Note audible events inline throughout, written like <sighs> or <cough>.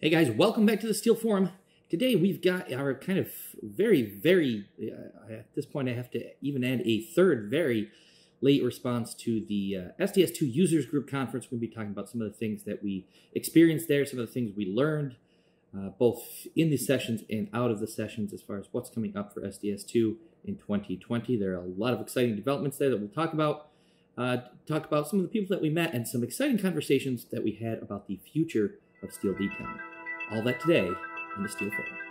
Hey guys, welcome back to the Steel Forum. Today we've got our kind of very, very, uh, at this point I have to even add a third very late response to the uh, SDS2 Users Group Conference. We're going to be talking about some of the things that we experienced there, some of the things we learned, uh, both in the sessions and out of the sessions as far as what's coming up for SDS2 in 2020. There are a lot of exciting developments there that we'll talk about. Uh, talk about some of the people that we met and some exciting conversations that we had about the future of Steel Decon. All that today on the Steel Forum.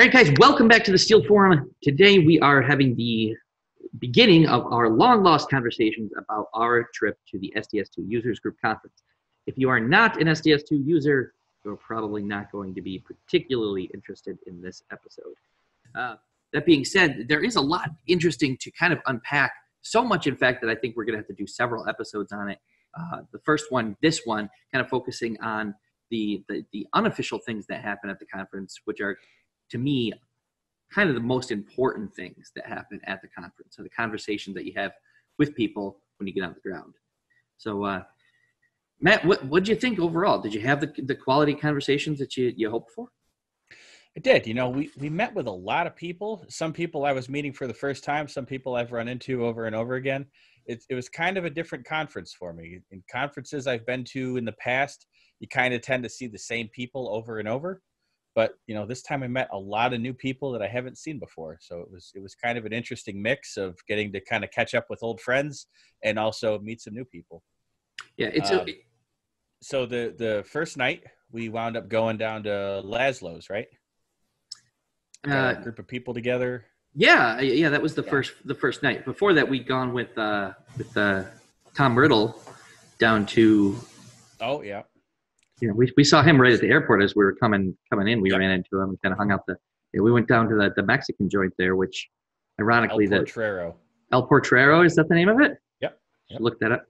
All right, guys, welcome back to the Steel Forum. Today we are having the beginning of our long lost conversations about our trip to the SDS2 Users Group Conference. If you are not an SDS2 user, you're probably not going to be particularly interested in this episode. Uh, that being said, there is a lot interesting to kind of unpack. So much, in fact, that I think we're going to have to do several episodes on it. Uh, the first one, this one, kind of focusing on the, the the unofficial things that happen at the conference, which are to me kind of the most important things that happen at the conference so the conversation that you have with people when you get on the ground so uh, matt what what did you think overall did you have the, the quality conversations that you, you hoped for I did. You know, we, we met with a lot of people. Some people I was meeting for the first time, some people I've run into over and over again. It, it was kind of a different conference for me. In conferences I've been to in the past, you kind of tend to see the same people over and over but you know this time i met a lot of new people that i haven't seen before. So it was it was kind of an interesting mix of getting to kind of catch up with old friends and also meet some new people. Yeah it's um, a, so the the first night we wound up going down to lazlo's right? Uh, a group of people together. yeah yeah that was the yeah. first the first night. Before that we'd gone with uh with uh tom riddle down to oh yeah yeah, we, we saw him right at the airport as we were coming coming in. We yep. ran into him and kind of hung out the. Yeah, we went down to the, the Mexican joint there, which ironically El Portrero. The, El Portrero is that the name of it? Yep. yep. Look that up.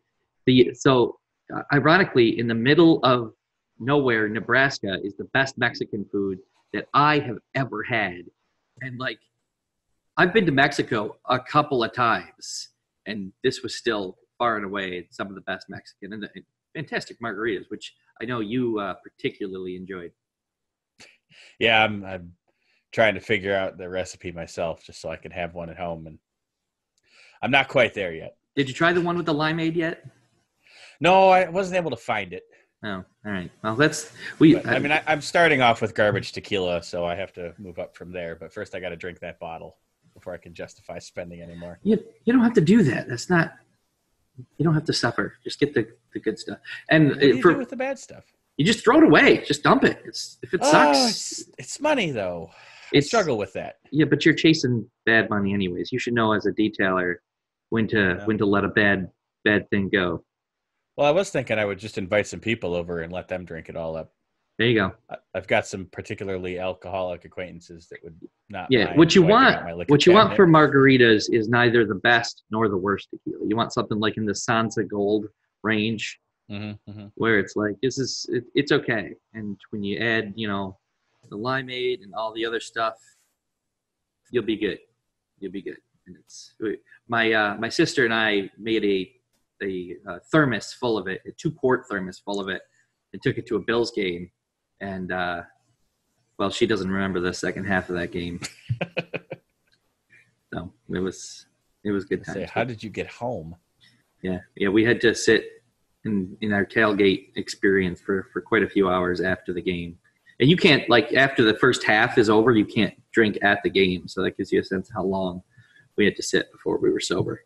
The so uh, ironically in the middle of nowhere, Nebraska is the best Mexican food that I have ever had, and like I've been to Mexico a couple of times, and this was still far and away some of the best Mexican and fantastic margaritas, which I know you uh, particularly enjoyed. Yeah, I'm, I'm trying to figure out the recipe myself just so I can have one at home, and I'm not quite there yet. Did you try the one with the limeade yet? No, I wasn't able to find it. Oh, all right. Well, that's we. But, I, I mean, I, am starting off with garbage tequila, so I have to move up from there. But first, I got to drink that bottle before I can justify spending anymore. You you don't have to do that. That's not you don't have to suffer. Just get the, the good stuff. And what do you for, do with the bad stuff? You just throw it away. Just dump it. It's if it oh, sucks. It's, it's, money though. I struggle with that. Yeah, but you're chasing bad money anyways. You should know as a detailer when to yeah. when to let a bad bad thing go. Well, I was thinking I would just invite some people over and let them drink it all up. There you go. I've got some particularly alcoholic acquaintances that would not. Yeah, what you want, what you want for margaritas is neither the best nor the worst tequila. You want something like in the Sauza Gold range, mm-hmm, mm-hmm. where it's like this is it, it's okay, and when you add, you know, the limeade and all the other stuff, you'll be good. You'll be good. And it's my uh, my sister and I made a a, a uh, thermos full of it, a two quart thermos full of it, and took it to a Bills game and uh, well, she doesn't remember the second half of that game. <laughs> so it was it was good time. How did you get home? Yeah, yeah, we had to sit in in our tailgate experience for for quite a few hours after the game, and you can't like after the first half is over, you can't drink at the game. So that gives you a sense of how long we had to sit before we were sober.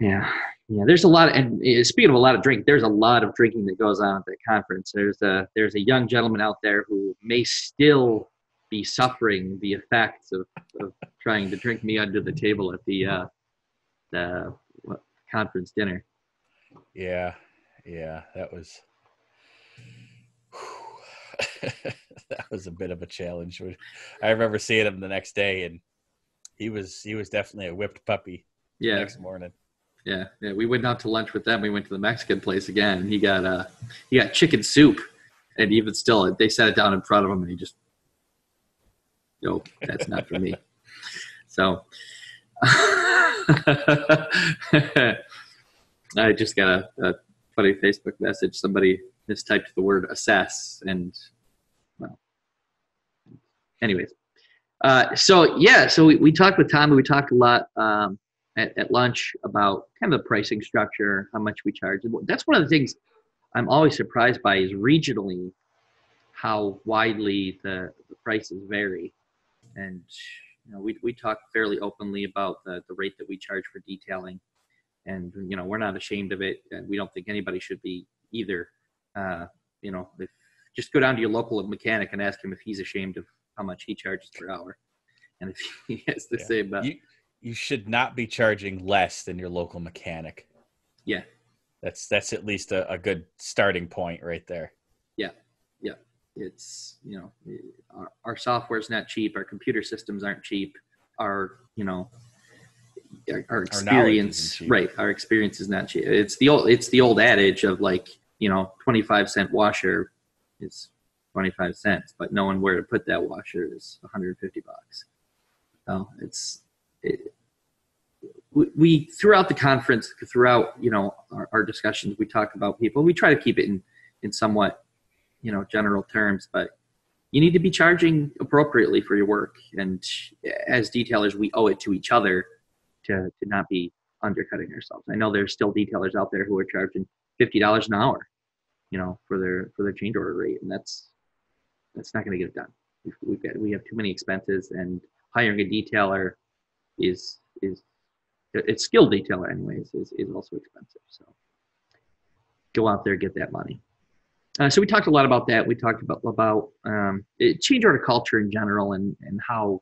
Yeah, yeah, there's a lot of, and uh, speaking of a lot of drink, there's a lot of drinking that goes on at that conference. There's a there's a young gentleman out there who may still be suffering the effects of, of trying to drink me under the table at the uh, the what, conference dinner. Yeah, yeah, that was. <laughs> that was a bit of a challenge. I remember seeing him the next day, and he was he was definitely a whipped puppy. Yeah. next morning. Yeah, yeah. We went out to lunch with them. We went to the Mexican place again. He got uh he got chicken soup, and even still, they set it down in front of him, and he just, no, that's not for me. <laughs> So, <laughs> I just got a, a funny Facebook message. Somebody mistyped the word assess, and well, anyways. Uh, so yeah, so we, we talked with Tommy. We talked a lot. Um, at, at lunch about kind of the pricing structure, how much we charge. That's one of the things I'm always surprised by is regionally how widely the, the prices vary. And you know, we we talk fairly openly about the, the rate that we charge for detailing, and you know we're not ashamed of it, and we don't think anybody should be either. Uh, you know, if just go down to your local mechanic and ask him if he's ashamed of how much he charges per hour, and if he <laughs> has to Yeah. say about You you should not be charging less than your local mechanic. yeah That's that's at least a, a good starting point right there. Yeah. Yeah. It's you know our, our software is not cheap our computer systems aren't cheap our you know our, our experience cheap. right our experience is not cheap it's the old it's the old adage of like you know 25 cent washer is 25 cents but knowing where to put that washer is 150 bucks so it's it, we, throughout the conference throughout you know our, our discussions we talk about people we try to keep it in in somewhat you know general terms but you need to be charging appropriately for your work and as detailers we owe it to each other to, to not be undercutting ourselves. I know there's still detailers out there who are charging $50 an hour you know for their for their change order rate and that's that's not going to get it done. We've, we've got we have too many expenses and hiring a detailer is is it's skill detailer anyways is, is also expensive so go out there get that money uh, so we talked a lot about that. We talked about about um, it, change order culture in general, and and how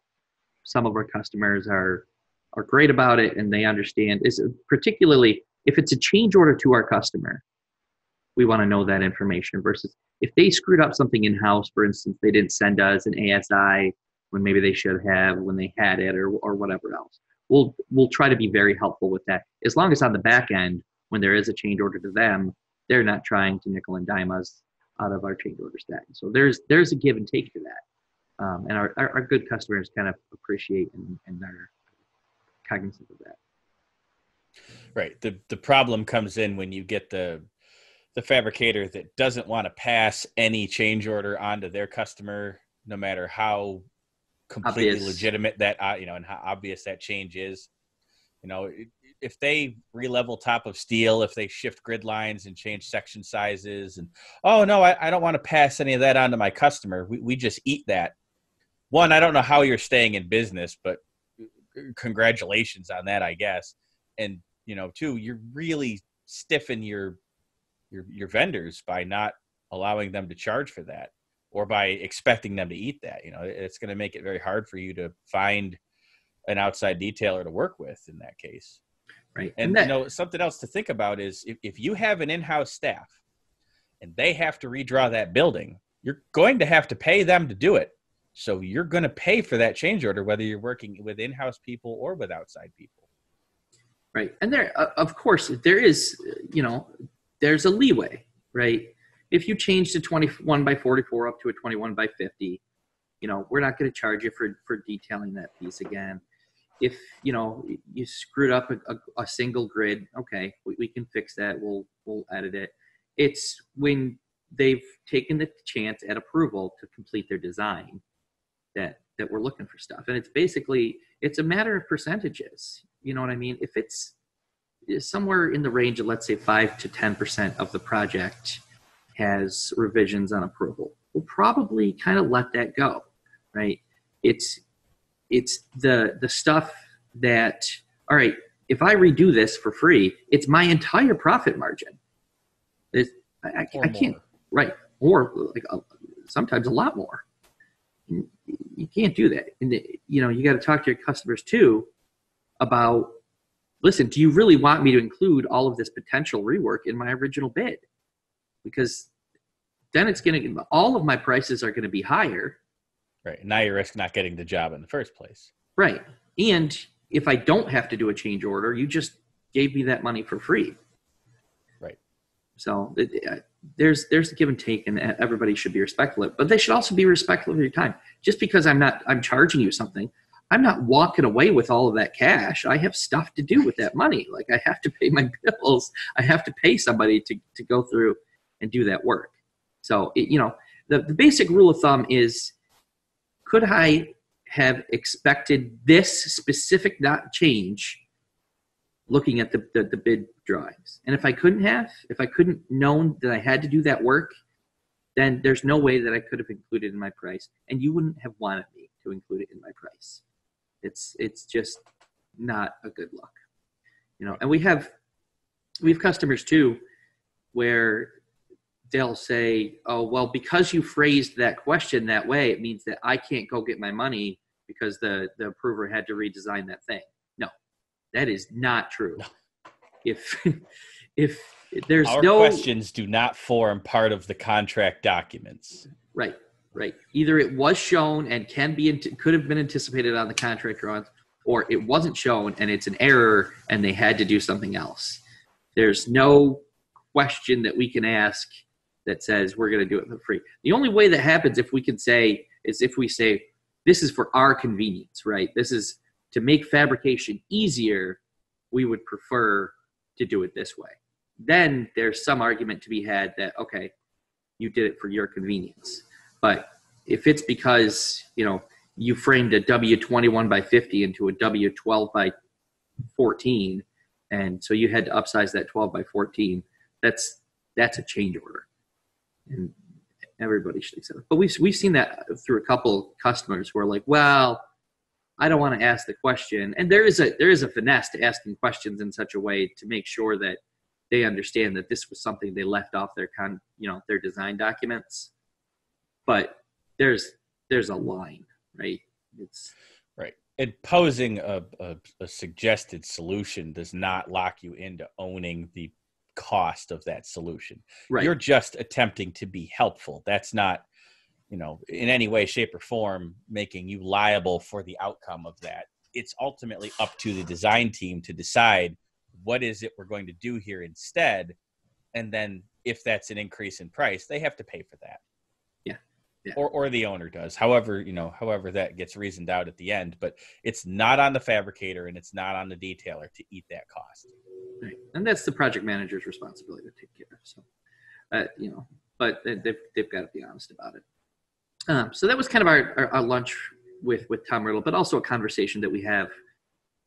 some of our customers are are great about it, and they understand. Is particularly if it's a change order to our customer, we want to know that information. Versus if they screwed up something in house, for instance, they didn't send us an ASI when maybe they should have when they had it, or or whatever else. We'll we'll try to be very helpful with that, as long as on the back end when there is a change order to them, they're not trying to nickel and dime us out of our change order stack. So there's there's a give and take to that, um, and our, our, our good customers kind of appreciate and, and are cognizant of that. Right. The the problem comes in when you get the the fabricator that doesn't want to pass any change order onto their customer, no matter how completely Obvious. legitimate that uh, you know and how obvious that change is. You know, if they re-level top of steel, if they shift grid lines and change section sizes, and oh no, I, I don't want to pass any of that on to my customer. We we just eat that. One, I don't know how you're staying in business, but congratulations on that, I guess. And you know, two, you're really stiffen your your your vendors by not allowing them to charge for that or by expecting them to eat that. You know, it's going to make it very hard for you to find an outside detailer to work with in that case. Right. And that, you know, something else to think about is if, if you have an in-house staff and they have to redraw that building, you're going to have to pay them to do it. So you're going to pay for that change order whether you're working with in-house people or with outside people. right. And there, uh, of course, there is, you know, there's a leeway, right? If you change to 21 by 44 up to a 21 by 50, you know, we're not going to charge you for, for detailing that piece again. If, you know, you screwed up a, a, a single grid, okay, we, we can fix that. We'll, we'll edit it. It's when they've taken the chance at approval to complete their design that, that we're looking for stuff. And it's basically, it's a matter of percentages. You know what I mean? If it's somewhere in the range of let's say five to ten percent of the project has revisions on approval. We'll probably kind of let that go, right? It's it's the the stuff that all right. If I redo this for free, it's my entire profit margin. It's, I, I, can't more. right or like a, sometimes a lot more. You you can't do that, and you know you got to talk to your customers too about listen, do you really want me to include all of this potential rework in my original bid? Because then it's going to all of my prices are going to be higher. Right. Now you risk not getting the job in the first place. Right. And if I don't have to do a change order, you just gave me that money for free. Right. So it, uh, there's there's a give and take, and uh, everybody should be respectful of it. But they should also be respectful of your time. Just because I'm not I'm charging you something, I'm not walking away with all of that cash. I have stuff to do with that money. Like I have to pay my <laughs> bills. I have to pay somebody to to go through and do that work. So it, you know the the basic rule of thumb is, could I have expected this specific not change looking at the, the, the, bid drawings. And if I couldn't have, if I couldn't known that I had to do that work, then there's no way that I could have included in my price. And you wouldn't have wanted me to include it in my price. It's it's just not a good look. You know, and we have we have customers too where they'll say, "Oh, well, because you phrased that question that way, it means that I can't go get my money because the the approver had to redesign that thing." No, that is not true. No. If <laughs> if there's Our no questions do not form part of the contract documents. Right, right. Either it was shown and can be could have been anticipated on the contract drawings, or it wasn't shown and it's an error and they had to do something else. There's no question that we can ask that says we're going to do it for free. The only way that happens if we can say is if we say this is for our convenience, right? This is to make fabrication easier. We would prefer to do it this way. Then there's some argument to be had that okay, you did it for your convenience. But if it's because you know you framed a W21 by 50 into a W12 by 14, and so you had to upsize that 12 by 14, that's that's a change order and everybody should accept it. But we've we've seen that through a couple customers who are like, well, I don't want to ask the question, and there is a there is a finesse to asking questions in such a way to make sure that they understand that this was something they left off their con you know their design documents. But there's there's a line, right? It's right. And posing a, a, a suggested solution does not lock you into owning the cost of that solution. Right. You're just attempting to be helpful. That's not, you know, in any way, shape, or form making you liable for the outcome of that. It's ultimately up to the design team to decide what is it we're going to do here instead. And then if that's an increase in price, they have to pay for that. Yeah. yeah. Or, or the owner does. However, you know, however that gets reasoned out at the end, but it's not on the fabricator and it's not on the detailer to eat that cost. Right. And that's the project manager's responsibility to take care of. So, uh, you know, but they've, they've got to be honest about it. Um, so that was kind of our, our, our, lunch with, with Tom Riddle, but also a conversation that we have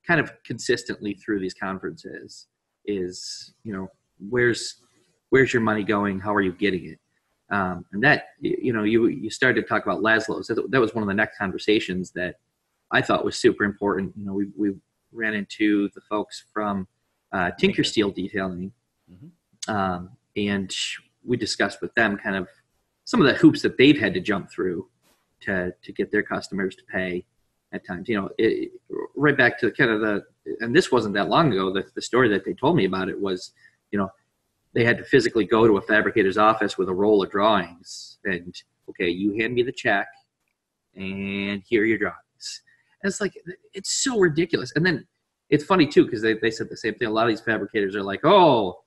kind of consistently through these conferences is, you know, where's, where's your money going? How are you getting it? Um, and that, you know, you, you started to talk about Lazlo's. That, that was one of the next conversations that I thought was super important. You know, we, we ran into the folks from uh, Tinker Steel Detailing, mm-hmm. um, and we discussed with them kind of some of the hoops that they've had to jump through to to get their customers to pay at times. You know, it, right back to kind of the and this wasn't that long ago. The, the story that they told me about it was, you know, they had to physically go to a fabricator's office with a roll of drawings and okay, you hand me the check and here are your drawings. And it's like it's so ridiculous. And then it's funny too because they, they said the same thing. A lot of these fabricators are like, "Oh,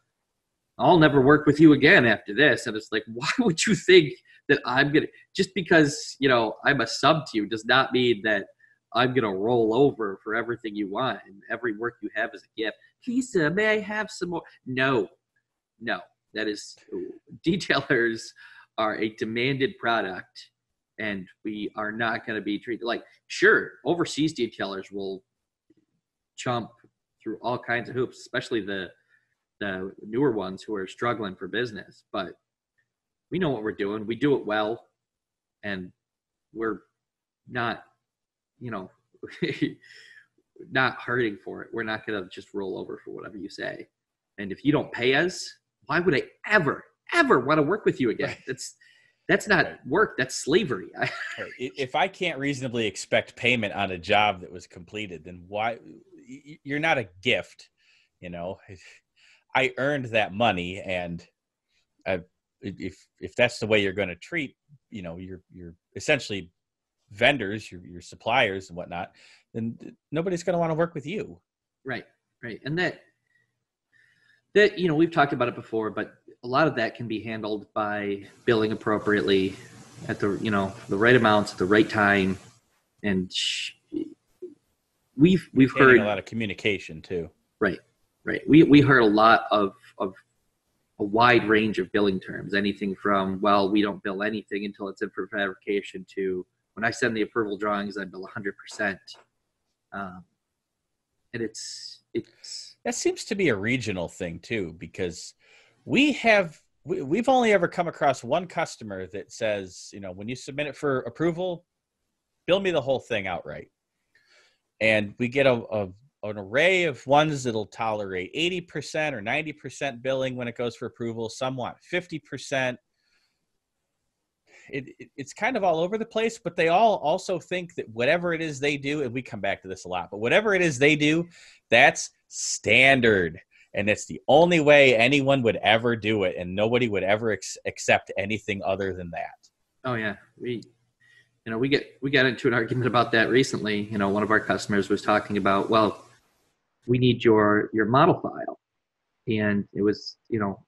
I'll never work with you again after this," and it's like, <laughs> why would you think that I'm gonna just because you know I'm a sub to you does not mean that I'm gonna roll over for everything you want and every work you have is a gift. Lisa, may I have some more? No, no, that is <laughs> detailers are a demanded product and we are not going to be treated like sure overseas detailers will chump through all kinds of hoops, especially the the newer ones who are struggling for business. But we know what we're doing. We do it well, and we're not, you know, <laughs> not hurting for it. We're not going to just roll over for whatever you say. And if you don't pay us, why would I ever, ever want to work with you again? That's that's not right. work. That's slavery. <laughs> if I can't reasonably expect payment on a job that was completed, then why? You're not a gift, you know. I earned that money, and I, if if that's the way you're going to treat, you know, your your essentially vendors, your your suppliers and whatnot, then nobody's going to want to work with you. Right, right, and that that you know we've talked about it before, but a lot of that can be handled by billing appropriately at the you know the right amounts at the right time, and we've we've heard a lot of communication too. Right, right. We we heard a lot of of a wide range of billing terms, anything from well, we don't bill anything until it's in for fabrication to when I send the approval drawings, I bill 100 percent, um, and it's it's that seems to be a regional thing too because we have we, we've only ever come across one customer that says you know when you submit it for approval bill me the whole thing outright and we get a, a an array of ones that'll tolerate 80% or 90% billing when it goes for approval some want 50% it, it, it's kind of all over the place but they all also think that whatever it is they do and we come back to this a lot but whatever it is they do that's standard and it's the only way anyone would ever do it and nobody would ever ex- accept anything other than that. Oh yeah. We you know we get we got into an argument about that recently you know one of our customers was talking about well we need your your model file and it was you know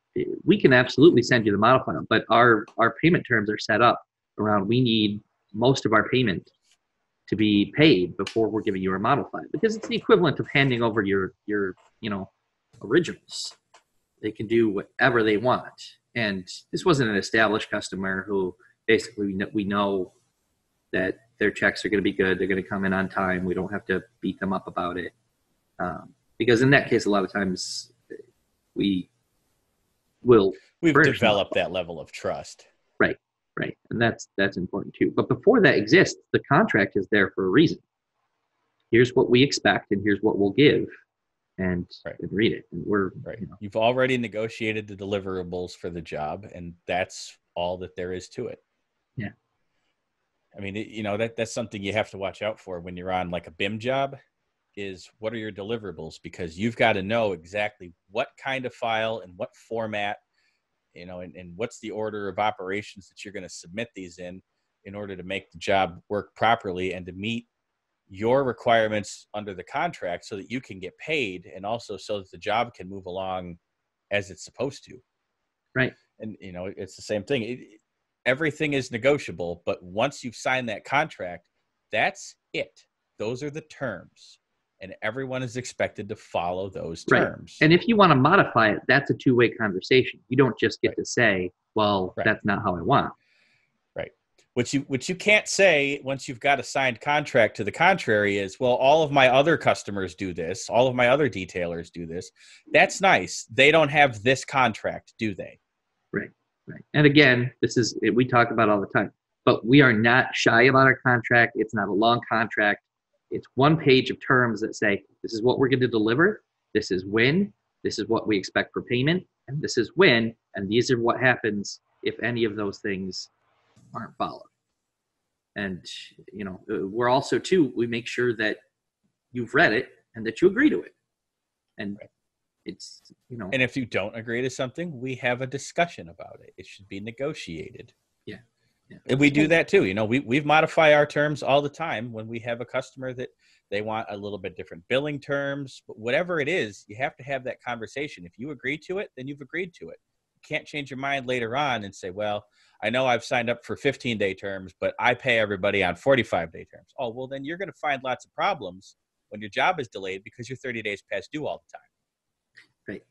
we can absolutely send you the model file but our our payment terms are set up around we need most of our payment to be paid before we're giving you our model file because it's the equivalent of handing over your your you know originals. They can do whatever they want. And this wasn't an established customer who basically we know that their checks are going to be good. They're going to come in on time. We don't have to beat them up about it. Um, because in that case, a lot of times we will. We've developed that level of trust. Right, right, and that's that's important too. But before that exists, the contract is there for a reason. Here's what we expect, and here's what we'll give, and, right. and read it. And we're right. You know. You've already negotiated the deliverables for the job, and that's all that there is to it. Yeah. I mean, you know that that's something you have to watch out for when you're on like a BIM job. Is what are your deliverables? Because you've got to know exactly what kind of file and what format, you know, and, and what's the order of operations that you're going to submit these in, in order to make the job work properly and to meet your requirements under the contract so that you can get paid and also so that the job can move along as it's supposed to right and you know it's the same thing it, everything is negotiable but once you've signed that contract that's it. Those are the terms. And everyone is expected to follow those terms. Right. and if you want to modify it that's a two-way conversation. You don't just get right. to say well right. that's not how i want. Right. which you which you can't say once you've got a signed contract to the contrary is well all of my other customers do this. All of my other detailers do this. That's nice. They don't have this contract do they? Right right and again this is we talk about all the time but we are not shy about our contract it's not a long contract it's one page of terms that say this is what we're going to deliver this is when this is what we expect for payment and this is when and these are what happens if any of those things aren't followed. And you know, uh, we're also too we make sure that you've read it and that you agree to it. And right. It's you know. And if you don't agree to something, we have a discussion about it. It should be negotiated. Yeah. Yeah. And we do that too. You know, we we modify our terms all the time when we have a customer that they want a little bit different billing terms, but whatever it is, you have to have that conversation. If you agree to it, then you've agreed to it. You can't change your mind later on and say, "Well, I know I've signed up for 15 day terms, but I pay everybody on 45 day terms. Oh, well, then you're going to find lots of problems when your job is delayed because you're 30 days past due all the time. Right.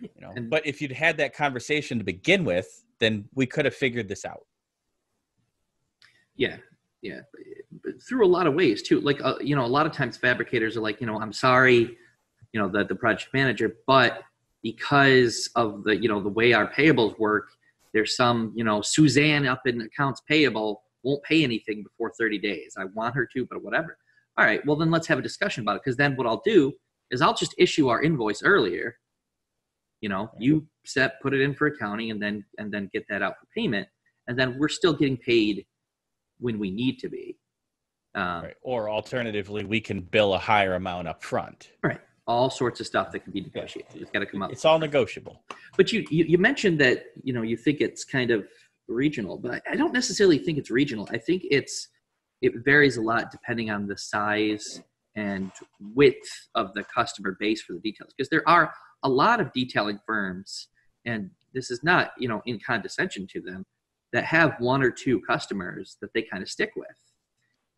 You know, and, but if you'd had that conversation to begin with, then we could have figured this out. Yeah. Yeah. But through a lot of ways too. Like, uh, you know, a lot of times fabricators are like, you know, I'm sorry, you know, the, the project manager, but because of the, you know, the way our payables work, there's some, you know, Suzanne up in accounts payable won't pay anything before 30 days. I want her to, but whatever. All right, well, then let's have a discussion about it because then what I'll do is I'll just issue our invoice earlier. You know, you set, put it in for accounting and then, and then get that out for payment. And then we're still getting paid when we need to be. Um, right. Or alternatively, we can bill a higher amount up front. Right all sorts of stuff that can be negotiated. It's got to come up. It's all negotiable. But you, you you mentioned that you know you think it's kind of regional, but I, I don't necessarily think it's regional. I think it's it varies a lot depending on the size and width of the customer base for the details because there are a lot of detailing firms and this is not you know in condescension to them that have one or two customers that they kind of stick with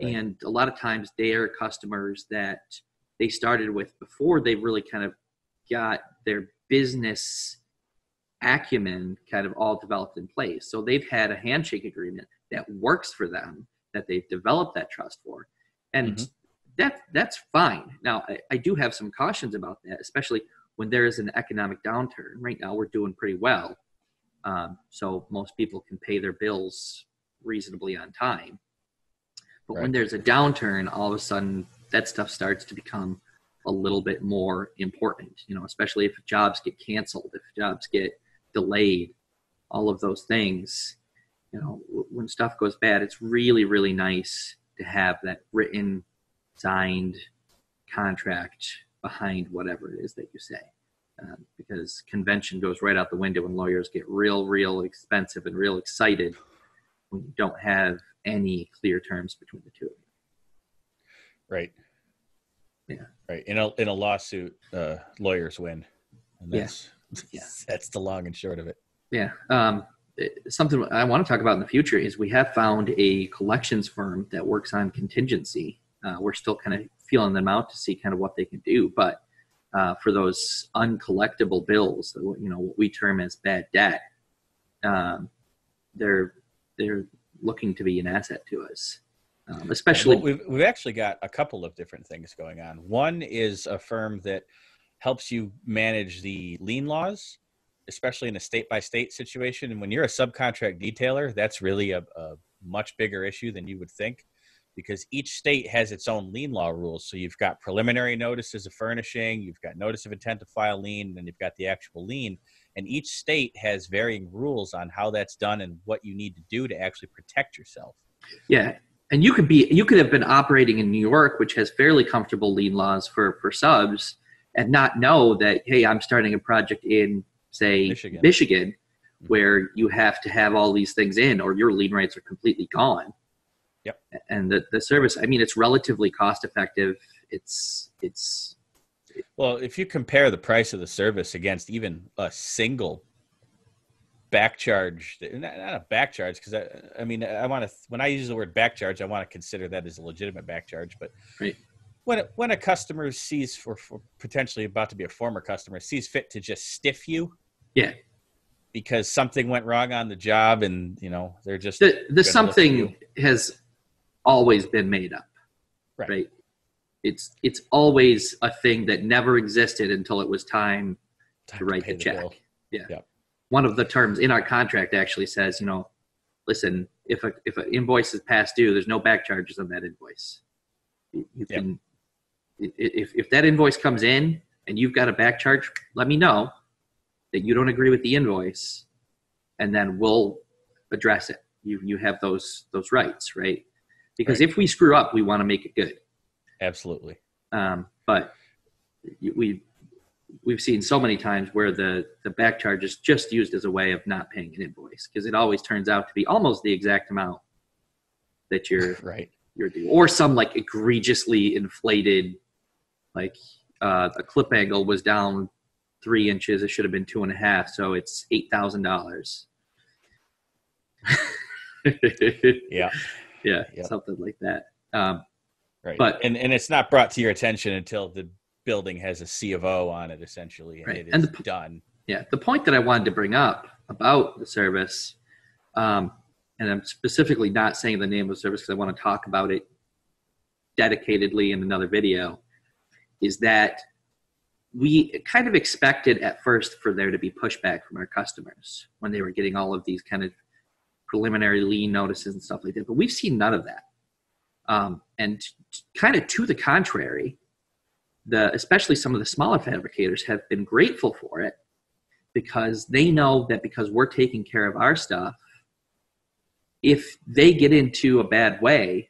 Right. and a lot of times they are customers that they started with before they really kind of got their business acumen kind of all developed in place so they've had a handshake agreement that works for them that they've developed that trust for and Mhm. That that's fine. Now I, I do have some cautions about that especially when there is an economic downturn. Right now we're doing pretty well. Um, so most people can pay their bills reasonably on time. But when there's a downturn all of a sudden that stuff starts to become a little bit more important you know especially if jobs get canceled if jobs get delayed all of those things. You know when stuff goes bad it's really really nice to have that written signed contract behind whatever it is that you say um, because convention goes right out the window and lawyers get real real expensive and real excited when you don't have any clear terms between the two of you Right. Yeah. Right. In a in a lawsuit, uh, lawyers win. And Yeah. that's Yeah. <laughs> that's the long and short of it. Yeah. Um, it- something I want to talk about in the future is we have found a collections firm that works on contingency. Uh, we're still kind of feeling them out to see kind of what they can do, but uh, for those uncollectible bills, you know, what we term as bad debt, um, they're they're looking to be an asset to us, um, especially. Well, we've we've actually got a couple of different things going on. One is a firm that helps you manage the lien laws, especially in a state by state situation. And when you're a subcontract detailer, that's really a, a much bigger issue than you would think, because each state has its own lien law rules. So you've got preliminary notices of furnishing, you've got notice of intent to file lien, and you've got the actual lien. And each state has varying rules on how that's done and what you need to do to actually protect yourself. Yeah, and you could be you could have been operating in New York, which has fairly comfortable lien laws for for subs, and not know that hey, I'm starting a project in say Michigan. Michigan, mm-hmm. where you have to have all these things in, or your lien rights are completely gone. And the the service, I mean, it's relatively cost effective. It's it's Well, if you compare the price of the service against even a single back charge, not, not a back charge, because I, I mean, I want to, when I use the word back charge, I want to consider that as a legitimate back charge. But Right. when, a, when a customer sees, for, for potentially about to be a former customer, sees fit to just stiff you Yeah. because something went wrong on the job and, you know, they're just, the the something has always been made up, Right. right? It's it's always a thing that never existed until it was time time to write pay the check. bill. Yeah. Yep. One of the terms in our contract actually says, you know, listen, if a if an invoice is past due, there's no back charges on that invoice. You, you Yep. can, if if that invoice comes in and you've got a back charge, let me know that you don't agree with the invoice, and then we'll address it. You you have those those rights, right? Because Right. if we screw up, we want to make it good. Absolutely. Um, but we we've seen so many times where the the back charge is just used as a way of not paying an invoice because it always turns out to be almost the exact amount that you're <laughs> Right. you're due, or some like egregiously inflated, like uh, a clip angle was down three inches, it should have been two and a half, so it's eight thousand dollars. <laughs> Yeah. Yeah, Yep. something like that. Um, Right. But- and and it's not brought to your attention until the building has a C of O on it, essentially, and Right. it is And the done. Yeah, the point that I wanted to bring up about the service, um, and I'm specifically not saying the name of the service because I want to talk about it dedicatedly in another video, is that we kind of expected at first for there to be pushback from our customers when they were getting all of these kind of preliminary lien notices and stuff like that. But we've seen none of that. Um, and t- kind of to the contrary, the especially some of the smaller fabricators have been grateful for it because they know that because we're taking care of our stuff, if they get into a bad way,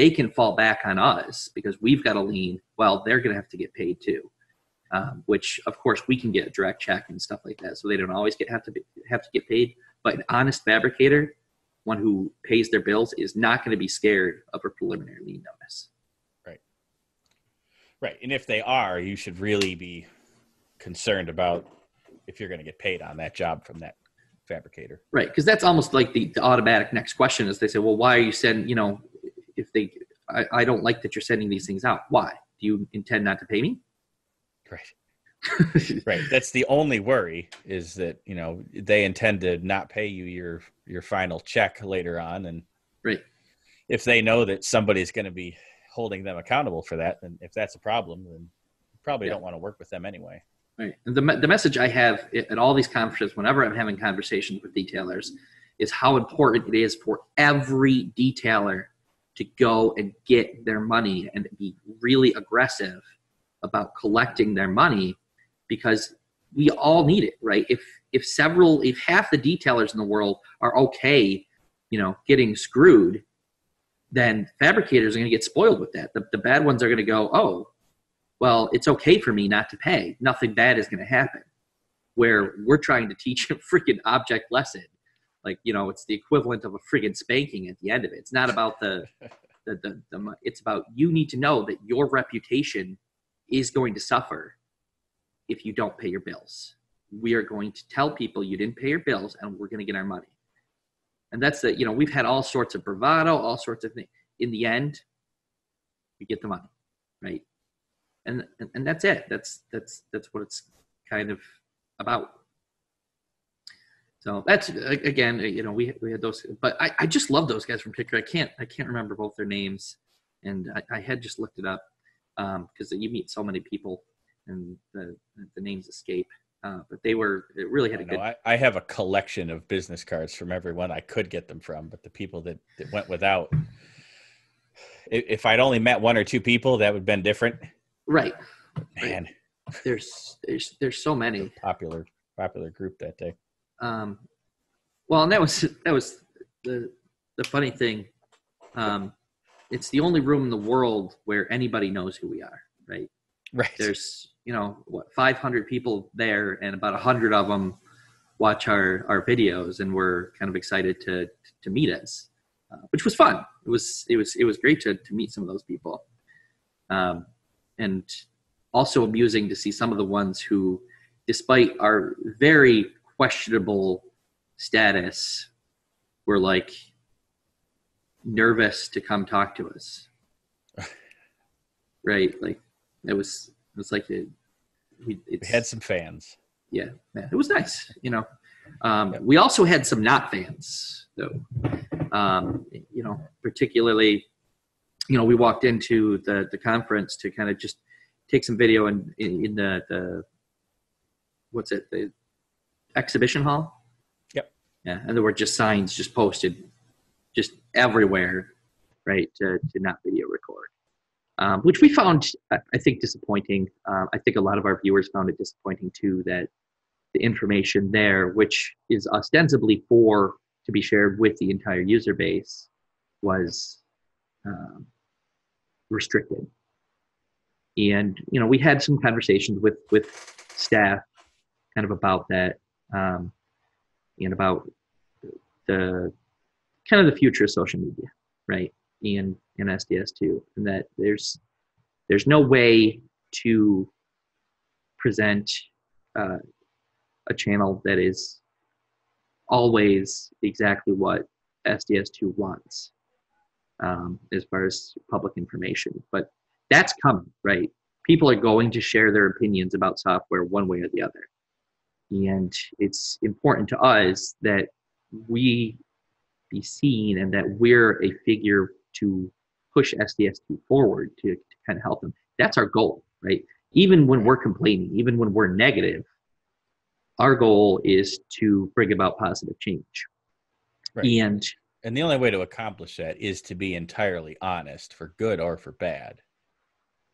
they can fall back on us because we've got a lien. Well, they're going to have to get paid too. um, which of course we can get a direct check and stuff like that, so they don't always get have to be, have to get paid. But an honest fabricator, one who pays their bills, is not going to be scared of a preliminary lien notice. Right. Right. And if they are, you should really be concerned about if you're going to get paid on that job from that fabricator. Right, because that's almost like the, the automatic next question is they say, well, why are you sending? You know, if they, I, I don't like that you're sending these things out. Why? Do you intend not to pay me? Right. <laughs> right. That's the only worry is that, you know, they intend to not pay you your your final check later on and Right. if they know that somebody's going to be holding them accountable for that, then if that's a problem, then you probably Yeah. don't want to work with them anyway. Right. And the, the message I have at at all these conferences, whenever I'm having conversations with detailers, is how important it is for every detailer to go and get their money and be really aggressive about collecting their money because we all need it, right? If if several, if half the detailers in the world are okay, you know, getting screwed, then fabricators are going to get spoiled with that. The, the bad ones are going to go, oh, well, it's okay for me not to pay. Nothing bad is going to happen. Where we're trying to teach <laughs> a freaking object lesson, like you know, it's the equivalent of a friggin' spanking at the end of it. It's not about the, <laughs> the, the, the it's about you need to know that your reputation is going to suffer if you don't pay your bills. We are going to tell people you didn't pay your bills, and we're going to get our money. And that's the you know we've had all sorts of bravado, all sorts of things. In the end, we get the money, right? and and, and that's it that's that's that's what it's kind of about so that's again you know we, we had those but I, I just love those guys from particular i can't i can't remember both their names and i, I had just looked it up um, because you meet so many people and the the names escape uh, but they were it really had I, a good I, I have a collection of business cards from everyone I could get them from, but the people that, that went without, if, if I'd only met one or two people, that would have been different. right Man, there's there's there's so many popular popular group that day. Um, well, and that was that was the the funny thing. Um, it's the only room in the world where anybody knows who we are, right? Right. There's you know what 500 people there, and about 100 of them watch our our videos, and we're kind of excited to to meet us, uh, which was fun. It was it was it was great to to meet some of those people, um, and also amusing to see some of the ones who, despite our very questionable status, were like nervous to come talk to us. <laughs> right? Like it was it was like it, we, We had some fans. yeah, yeah, it was nice. You know, um, Yep. we also had some not fans though. Um, you know, particularly, you know, we walked into the the conference to kind of just take some video in in, in the the what's it the exhibition hall. Yep. Yeah, and there were just signs just posted, just everywhere, right? To to not video um, which we found, I think, disappointing. Uh, I think a lot of our viewers found it disappointing too that the information there, which is ostensibly for to be shared with the entire user base, was um, restricted. And you know, we had some conversations with with staff, kind of about that, um, and about the kind of the future of social media, right? And in SDS2, and that there's there's no way to present uh, a channel that is always exactly what SDS2 wants um, as far as public information. But that's coming, right? People are going to share their opinions about software one way or the other. And it's important to us that we be seen and that we're a figure to push SDS2 forward to, to kind of help them. That's our goal, right? Even when we're complaining, even when we're negative, our goal is to bring about positive change. Right. And And the only way to accomplish that is to be entirely honest, for good or for bad.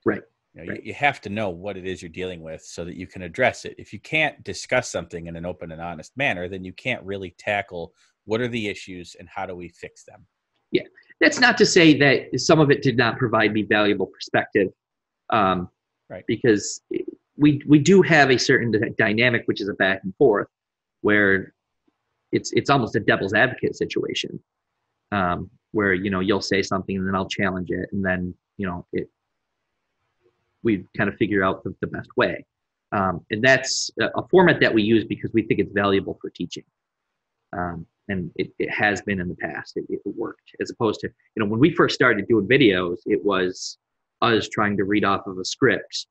Right. You, know, Right. you, you have to know what it is you're dealing with so that you can address it. If you can't discuss something in an open and honest manner, then you can't really tackle what are the issues and how do we fix them. That's not to say that some of it did not provide me valuable perspective um, Right. because we we do have a certain dynamic, which is a back and forth, where it's it's almost a devil's advocate situation, um, where you know you'll say something and then I'll challenge it, and then you know it we kind of figure out the, the best way. Um, and that's a, a, format that we use because we think it's valuable for teaching. Um, and it, it, has been in the past. It, it, worked as opposed to, you know, when we first started doing videos, it was us trying to read off of a script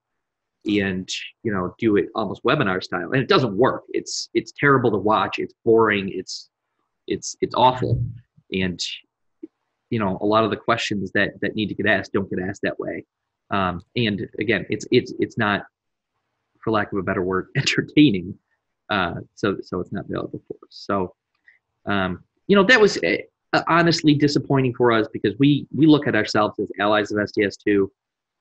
and, you know, do it almost webinar style. And it doesn't work. It's, it's terrible to watch. It's boring. It's, it's, it's awful. And, you know, a lot of the questions that, that need to get asked don't get asked that way. Um, and again, it's, it's, it's not, for lack of a better word, <laughs> entertaining. Uh, so, so it's not valuable for us. So, um, you know, that was uh, honestly disappointing for us because we we look at ourselves as allies of SDS2,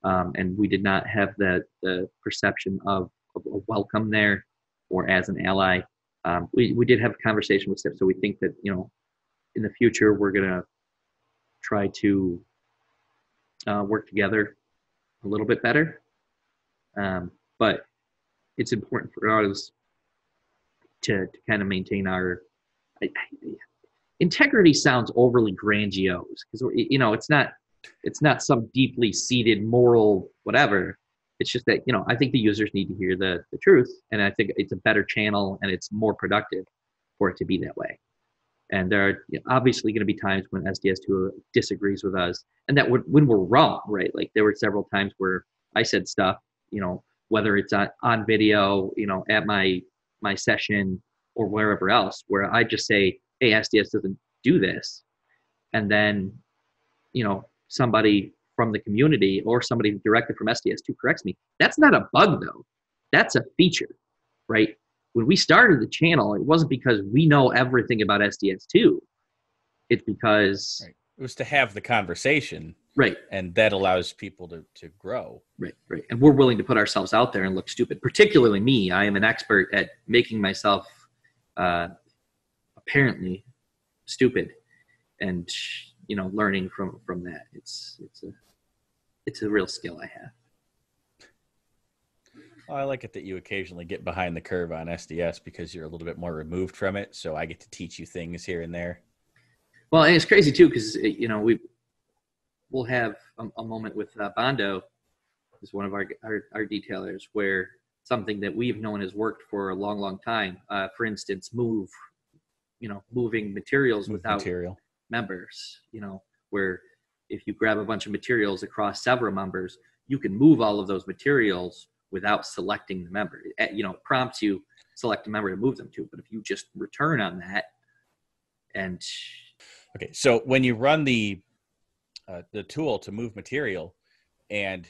um, and we did not have the the perception of, of a welcome there or as an ally. Um, we we did have a conversation with SIP, so we think that you know, in the future we're gonna try to uh, work together a little bit better. Um, but it's important for us to, to kind of maintain our I, I, integrity sounds overly grandiose because you know it's not it's not some deeply seated moral whatever. It's just that you know i think the users need to hear the the truth and i think it's a better channel and it's more productive for it to be that way. And there are obviously going to be times when sds2 disagrees with us and that when we're wrong right? Like there were several times where i said stuff you know whether it's on, on video you know at my my session or wherever else where I just say, hey, SDS doesn't do this. And then, you know, somebody from the community or somebody directly from SDS2 corrects me. That's not a bug though. That's a feature, right? When we started the channel, it wasn't because we know everything about SDS2. It's because right. it was to have the conversation. Right. And that allows people to, to grow. Right, right. And we're willing to put ourselves out there and look stupid, particularly me. I am an expert at making myself uh, apparently stupid and you know learning from from that it's it's a it's a real skill i have well, I like it that you occasionally get behind the curve on SDS because you're a little bit more removed from it. So I get to teach you things here and there. Well, and it's crazy too because you know we we'll have a, a moment with uh, Bondo, is one of our, our our detailers, where something that we've known has worked for a long, long time. Uh, for instance, move, you know, moving materials Move without material. members, you know, where if you grab a bunch of materials across several members, you can move all of those materials without selecting the member. It, you know, it prompts you select a member to move them to, but if you just return on that and okay, so when you run the uh, the tool to move material and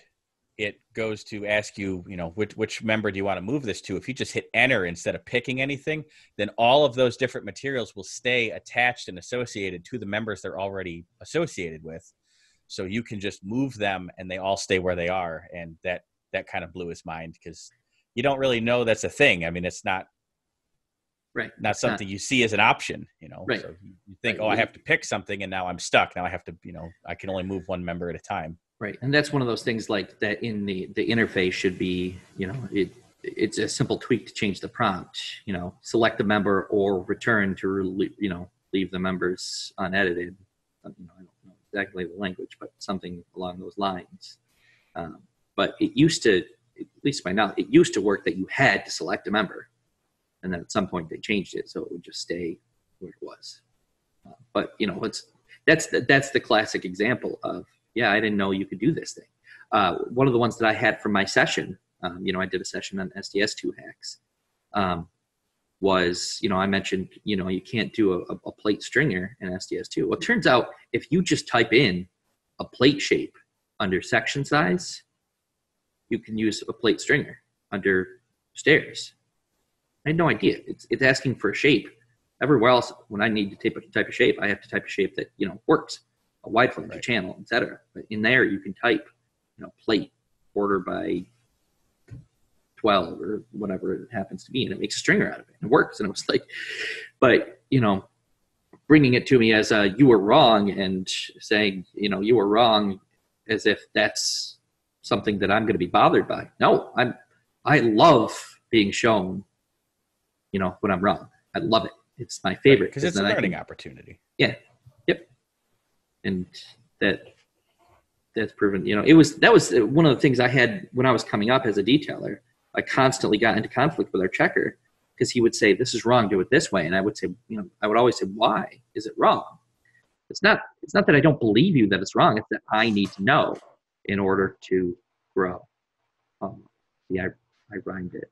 it goes to ask you, you know, which which member do you want to move this to? If you just hit enter instead of picking anything, then all of those different materials will stay attached and associated to the members they're already associated with. So you can just move them and they all stay where they are. And that that kind of blew his mind because you don't really know that's a thing. I mean, it's not right not something not. you see as an option you know right. so you think right. oh i have to pick something and now i'm stuck now i have to you know i can only move one member at a time Right, and that's one of those things like that in the the interface should be, you know, it it's a simple tweak to change the prompt. You know, select the member or return to you know leave the members unedited. You know, I don't know exactly the language, but something along those lines. Um, but it used to, at least by now, it used to work that you had to select a member, and then at some point they changed it so it would just stay where it was. Uh, but you know, it's that's the, that's the classic example of yeah, I didn't know you could do this thing. Uh, one of the ones that I had from my session, um, you know, I did a session on SDS2 hacks, um, was, you know, I mentioned, you know, you can't do a, a plate stringer in SDS2. Well, it turns out if you just type in a plate shape under section size, you can use a plate stringer under stairs. I had no idea. It's, it's asking for a shape. Everywhere else, when I need to type a type of shape, I have to type a shape that, you know, works a wide flange, right. channel, etc. But in there, you can type, you know, plate order by 12 or whatever it happens to be, and it makes a stringer out of it. And it works. And it was like, but, you know, bringing it to me as a, you were wrong and saying, you know, you were wrong as if that's something that I'm going to be bothered by. No, I'm, I love being shown, you know, when I'm wrong. I love it. It's my favorite because it's a I learning can- opportunity. And that that's proven you know it was that was one of the things i had when i was coming up as a detailer. I constantly got into conflict with our checker because he would say this is wrong do it this way. And i would say you know i would always say why is it wrong? It's not it's not that i don't believe you that it's wrong it's that i need to know in order to grow. Um yeah i, I rhymed it.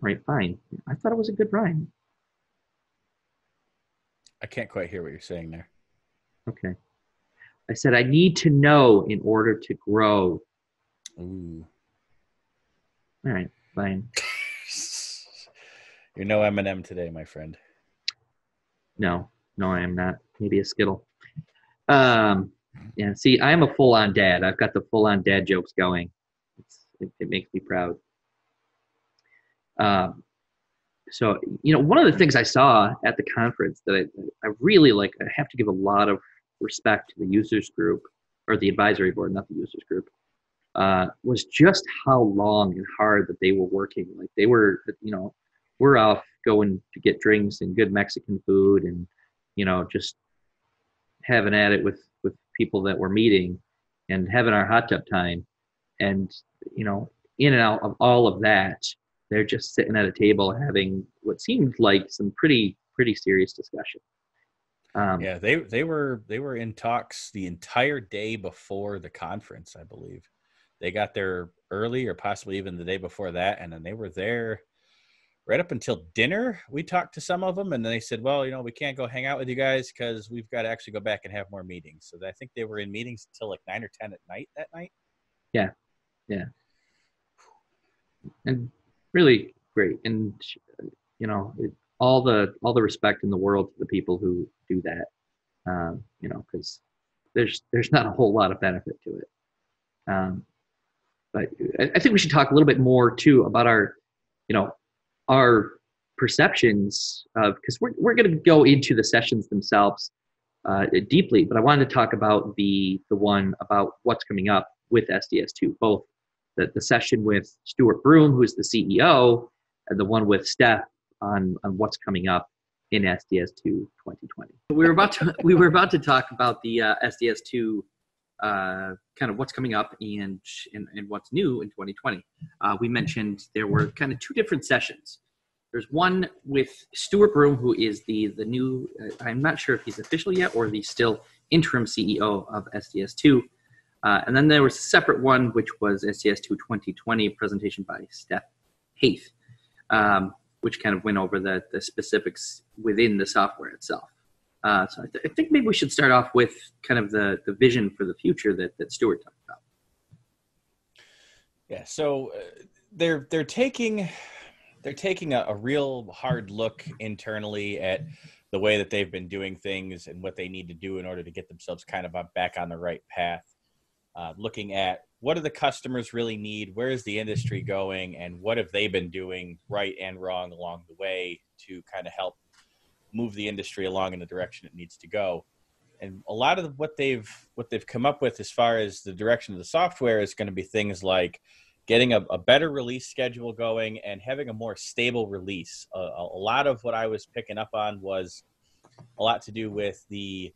Right fine. I thought it was a good rhyme I can't quite hear what you're saying there. Okay. I said I need to know in order to grow. Ooh. All right, fine. <laughs> You're no Eminem today, my friend. No, no, I am not. Maybe a Skittle. Um, yeah. See, I am a full-on dad. I've got the full-on dad jokes going. It's, it, it makes me proud. Um, so you know, one of the things I saw at the conference that I, I really like, I have to give a lot of respect to the users group or the advisory board, not the users group, uh, was just how long and hard that they were working. Like they were, you know, we're off going to get drinks and good Mexican food and, you know, just having at it with, with people that we're meeting and having our hot tub time. And, you know, in and out of all of that, they're just sitting at a table having what seemed like some pretty, pretty serious discussion. Um, Yeah, they they were they were in talks the entire day before the conference, I believe. They got there early or possibly even the day before that and then they were there right up until dinner. We talked to some of them and then they said, "Well, you know, we can't go hang out with you guys cuz we've got to actually go back and have more meetings." So I think they were in meetings until like 9 or 10 at night that night. Yeah, yeah. And really great. And you know it, all the all the respect in the world to the people who do that um, you know because there's there's not a whole lot of benefit to it. Um, but I, I think we should talk a little bit more too about our you know our perceptions of because we're, we're going to go into the sessions themselves uh, deeply but i wanted to talk about the the one about what's coming up with sds2 both the, the session with Stuart Broom, who's the CEO, and the one with Steph on, on what's coming up in SDS2 2020. We were about to <laughs> we were about to talk about the uh, SDS2 uh, kind of what's coming up and, and and what's new in 2020. Uh, we mentioned there were kind of two different sessions. There's one with Stuart Broom, who is the the new. Uh, I'm not sure if he's official yet or the still interim CEO of SDS2. Uh, and then there was a separate one, which was SDS2 2020 presentation by Steph Haith, um, which kind of went over the, the specifics within the software itself. Uh, so I, th- I think maybe we should start off with kind of the, the vision for the future that, that Stuart talked about. Yeah, so uh, they're they're taking they're taking a, a real hard look internally at the way that they've been doing things and what they need to do in order to get themselves kind of back on the right path. Uh, looking at what do the customers really need, where is the industry going, and what have they been doing right and wrong along the way to kind of help move the industry along in the direction it needs to go. And a lot of what they've what they've come up with as far as the direction of the software is going to be things like getting a, a better release schedule going and having a more stable release. Uh, a, a lot of what I was picking up on was a lot to do with the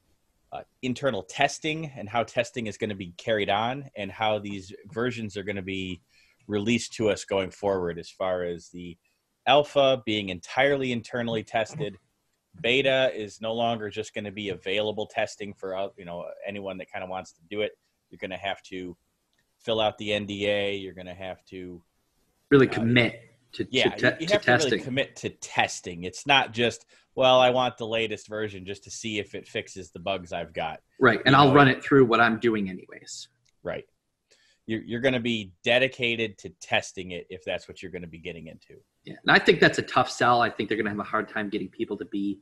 uh, internal testing and how testing is going to be carried on and how these versions are going to be released to us going forward as far as the alpha being entirely internally tested. Beta is no longer just going to be available testing for uh, you know anyone that kind of wants to do it. You're going to have to fill out the nda you're going to have to Really Uh, commit to, yeah to, te- you, to have to testing. really commit to testing it's not just well i want the latest version just to see if it fixes the bugs i've got right. And you I'll know, run it through what I'm doing anyways. right you're, you're going to be dedicated to testing it if that's what you're going to be getting into Yeah, and I think that's a tough sell. I think they're going to have a hard time getting people to be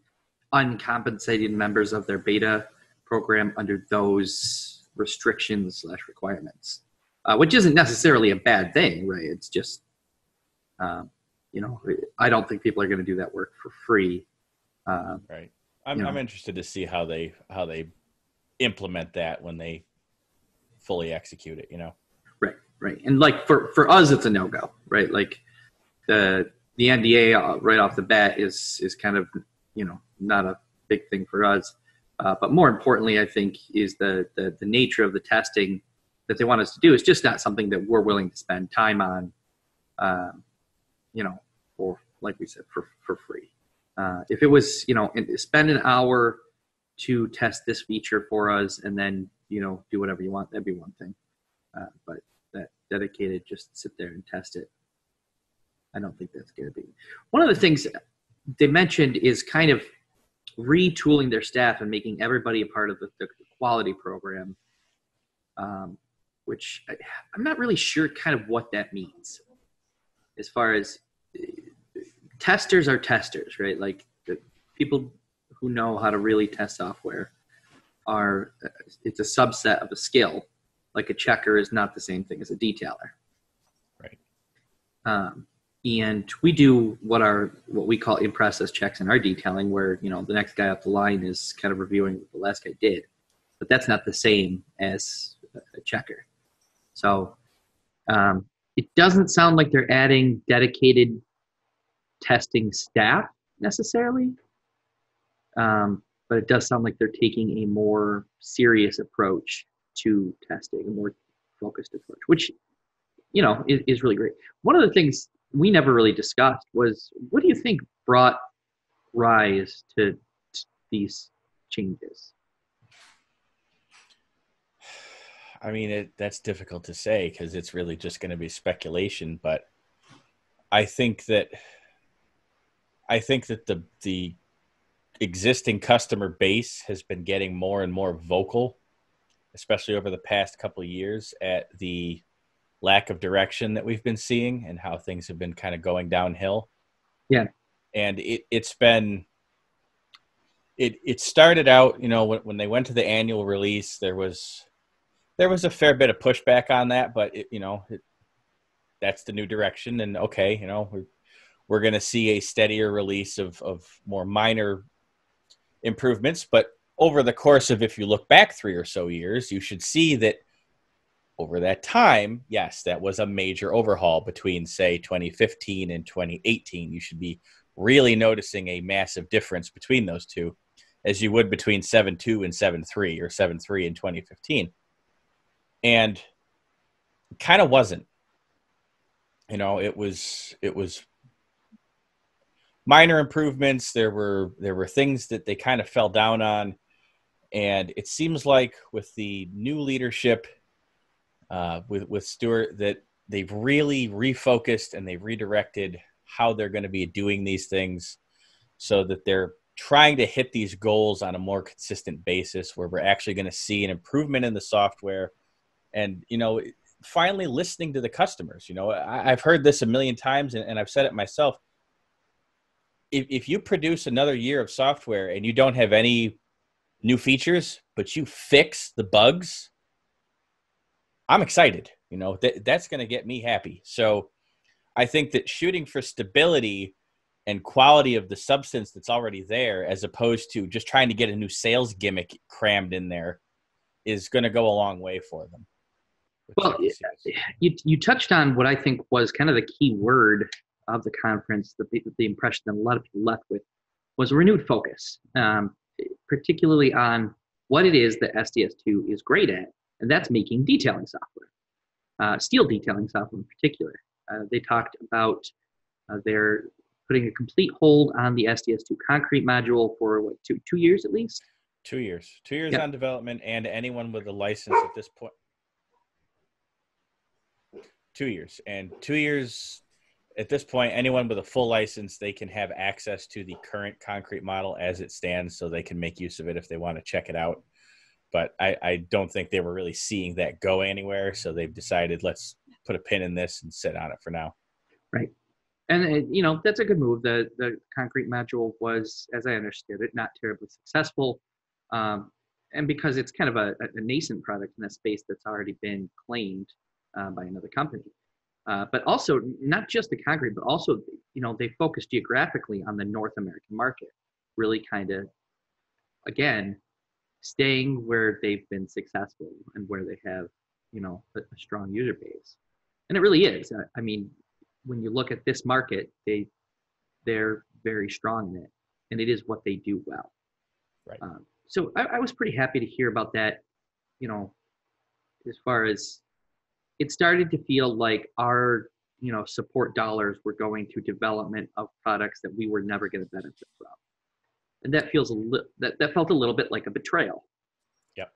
uncompensated members of their beta program under those restrictions slash requirements, uh, which isn't necessarily a bad thing, right? It's just, um, you know, I don't think people are going to do that work for free. Um, right I'm, You know. I'm interested to see how they how they implement that when they fully execute it you know right. Right. And like for for us, it's a no go, right? Like the the NDA uh, right off the bat is is kind of you know not a big thing for us. Uh, but more importantly, I think is the, the the nature of the testing that they want us to do is just not something that we're willing to spend time on. Um, you know, for like we said, for for free. Uh, if it was, you know, spend an hour to test this feature for us, and then you know do whatever you want, that'd be one thing. Uh, but that dedicated, just sit there and test it. I don't think that's going to be one of the things they mentioned is kind of retooling their staff and making everybody a part of the, the quality program, um, which I, I'm not really sure kind of what that means as far as testers are testers, right? Like the people who know how to really test software are, it's a subset of a skill. Like a checker is not the same thing as a detailer. Right. Um, and we do what our what we call in-process checks in our detailing where you know the next guy up the line is kind of reviewing what the last guy did but that's not the same as a checker so um, it doesn't sound like they're adding dedicated testing staff necessarily um, but it does sound like they're taking a more serious approach to testing a more focused approach which you know is, is really great one of the things we never really discussed was what do you think brought rise to these changes? I mean, it, that's difficult to say because it's really just going to be speculation. But I think that I think that the the existing customer base has been getting more and more vocal, especially over the past couple of years, at the lack of direction that we've been seeing and how things have been kind of going downhill. Yeah. And it, it's been, it, it started out, you know, when, when they went to the annual release, there was, there was a fair bit of pushback on that, but it, you know, it, that's the new direction. And okay, you know, we're, we're going to see a steadier release of, of more minor improvements. But over the course of, if you look back three or so years, you should see that over that time, yes, that was a major overhaul between, say, 2015 and 2018. You should be really noticing a massive difference between those two, as you would between 7.2 and 7.3 or 7.3 in 2015. And kind of wasn't. You know, it was it was minor improvements. There were there were things that they kind of fell down on, and it seems like with the new leadership uh, with with Stuart that they've really refocused and they've redirected how they're going to be doing these things so that they're trying to hit these goals on a more consistent basis where we're actually going to see an improvement in the software and you know finally listening to the customers you know I, have heard this a million times and, and i've said it myself if, if you produce another year of software and you don't have any new features but you fix the bugs I'm excited. You know, that that's going to get me happy. So I think that shooting for stability and quality of the substance that's already there, as opposed to just trying to get a new sales gimmick crammed in there, is going to go a long way for them. Well, you, you touched on what I think was kind of the key word of the conference, the, the impression that a lot of people left with was a renewed focus, um, particularly on what it is that SDS2 is great at and that's making detailing software, uh, steel detailing software in particular. Uh, they talked about uh, their putting a complete hold on the SDS2 concrete module for what two two years at least. Two years, two years yep. on development, and anyone with a license at this point. Two years, and two years at this point, anyone with a full license, they can have access to the current concrete model as it stands, so they can make use of it if they want to check it out but I, I don't think they were really seeing that go anywhere. So they've decided let's put a pin in this and sit on it for now. Right. And it, you know that's a good move. The the concrete module was, as I understood it, not terribly successful, um, and because it's kind of a, a, nascent product in a space that's already been claimed uh, by another company. Uh, but also not just the concrete, but also you know they focus geographically on the North American market, really kind of again staying where they've been successful and where they have, you know, a, a strong user base. and it really is. I, I mean, when you look at this market, they they're very strong in it, and it is what they do well. Right. Um, so I, I was pretty happy to hear about that. You know, as far as it started to feel like our you know support dollars were going to development of products that we were never going to benefit from. And that feels a little that, that felt a little bit like a betrayal. Yeah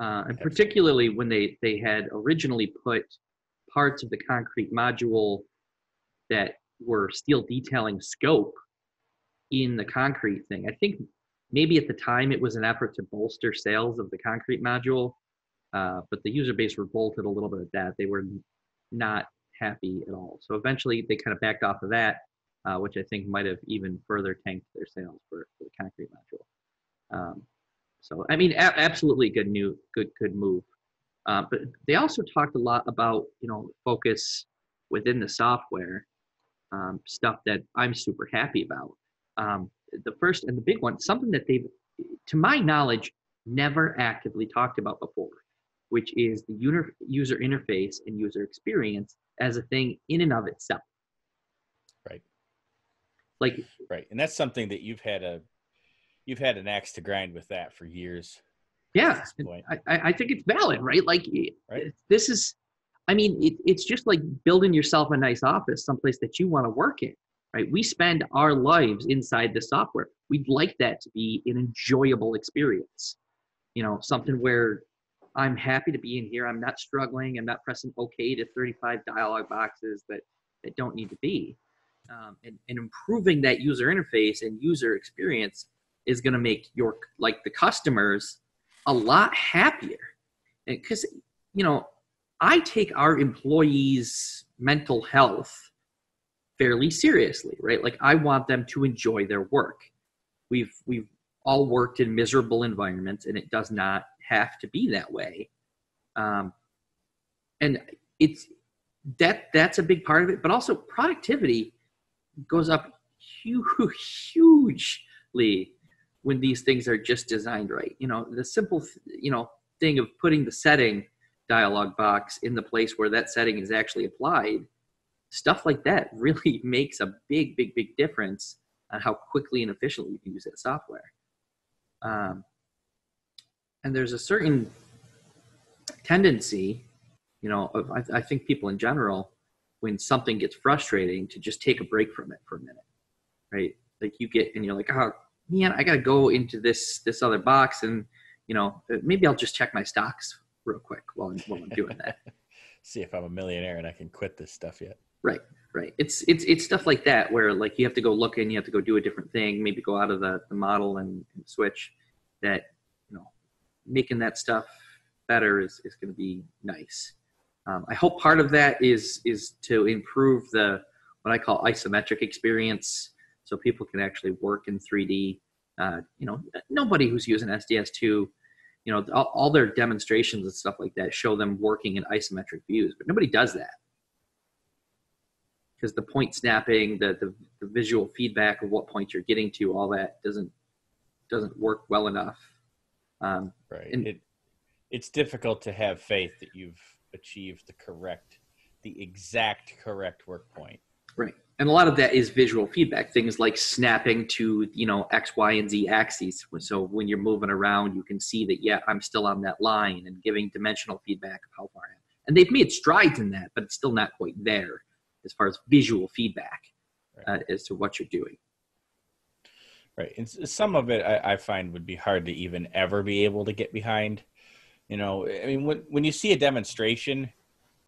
uh, and particularly when they they had originally put parts of the concrete module that were steel detailing scope in the concrete thing. I think maybe at the time it was an effort to bolster sales of the concrete module uh, but the user base revolted a little bit at that they were not happy at all so eventually they kind of backed off of that uh, which I think might have even further tanked their sales for, for the concrete module. Um, so I mean, a- absolutely good new, good good move. Uh, but they also talked a lot about you know focus within the software um, stuff that I'm super happy about. Um, the first and the big one, something that they've, to my knowledge, never actively talked about before, which is the user user interface and user experience as a thing in and of itself. Right. Like Right. And that's something that you've had a you've had an axe to grind with that for years. yeah at this point. I, I I think it's valid right like Right. this is i mean it, it's just like building yourself a nice office someplace that you want to work in right we spend our lives inside the software we'd like that to be an enjoyable experience you know something where i'm happy to be in here. I'm not struggling. I'm not pressing okay to 35 dialog boxes that that don't need to be. Um, and, and improving that user interface and user experience is going to make your like the customers a lot happier. Because you know i take our employees mental health fairly seriously right? Like i want them to enjoy their work. We've we've all worked in miserable environments and it does not have to be that way um, and it's that that's a big part of it but also productivity goes up hu- hugely when these things are just designed right. You know, the simple, you know, thing of putting the setting dialog box in the place where that setting is actually applied, stuff like that <laughs> really makes a big, big, big difference on how quickly and efficiently you can use that software. Um, and there's a certain tendency, you know, of, I, I think people in general, when something gets frustrating, to just take a break from it for a minute, right? Like you get, and you're like, oh man, I gotta go into this this other box, and you know, uh, maybe I'll just check my stocks real quick while I'm, while I'm doing that. <laughs> See if I'm a millionaire and I can quit this stuff yet. Right, right. It's it's it's stuff like that where like you have to go look and you have to go do a different thing, maybe go out of the, the model and, and switch. That making that stuff better is is going to be nice. Um, I hope part of that is is to improve the what I call isometric experience, so people can actually work in 3D. Uh, you know, nobody who's using SDS2, you know, all, all their demonstrations and stuff like that show them working in isometric views, but nobody does that because the point snapping, the, the the visual feedback of what point you're getting to, all that doesn't doesn't work well enough. Um, Right. And- it it's difficult to have faith that you've achieved the correct the exact correct work point. Right. And a lot of that is visual feedback, things like snapping to, you know, X, Y, and Z axes. So when you're moving around, you can see that, yeah, I'm still on that line and giving dimensional feedback of how far I am. And they've made strides in that, but it's still not quite there as far as visual feedback uh, as to what you're doing. Right. And some of it I, I find would be hard to even ever be able to get behind. You know, I mean, when, when you see a demonstration,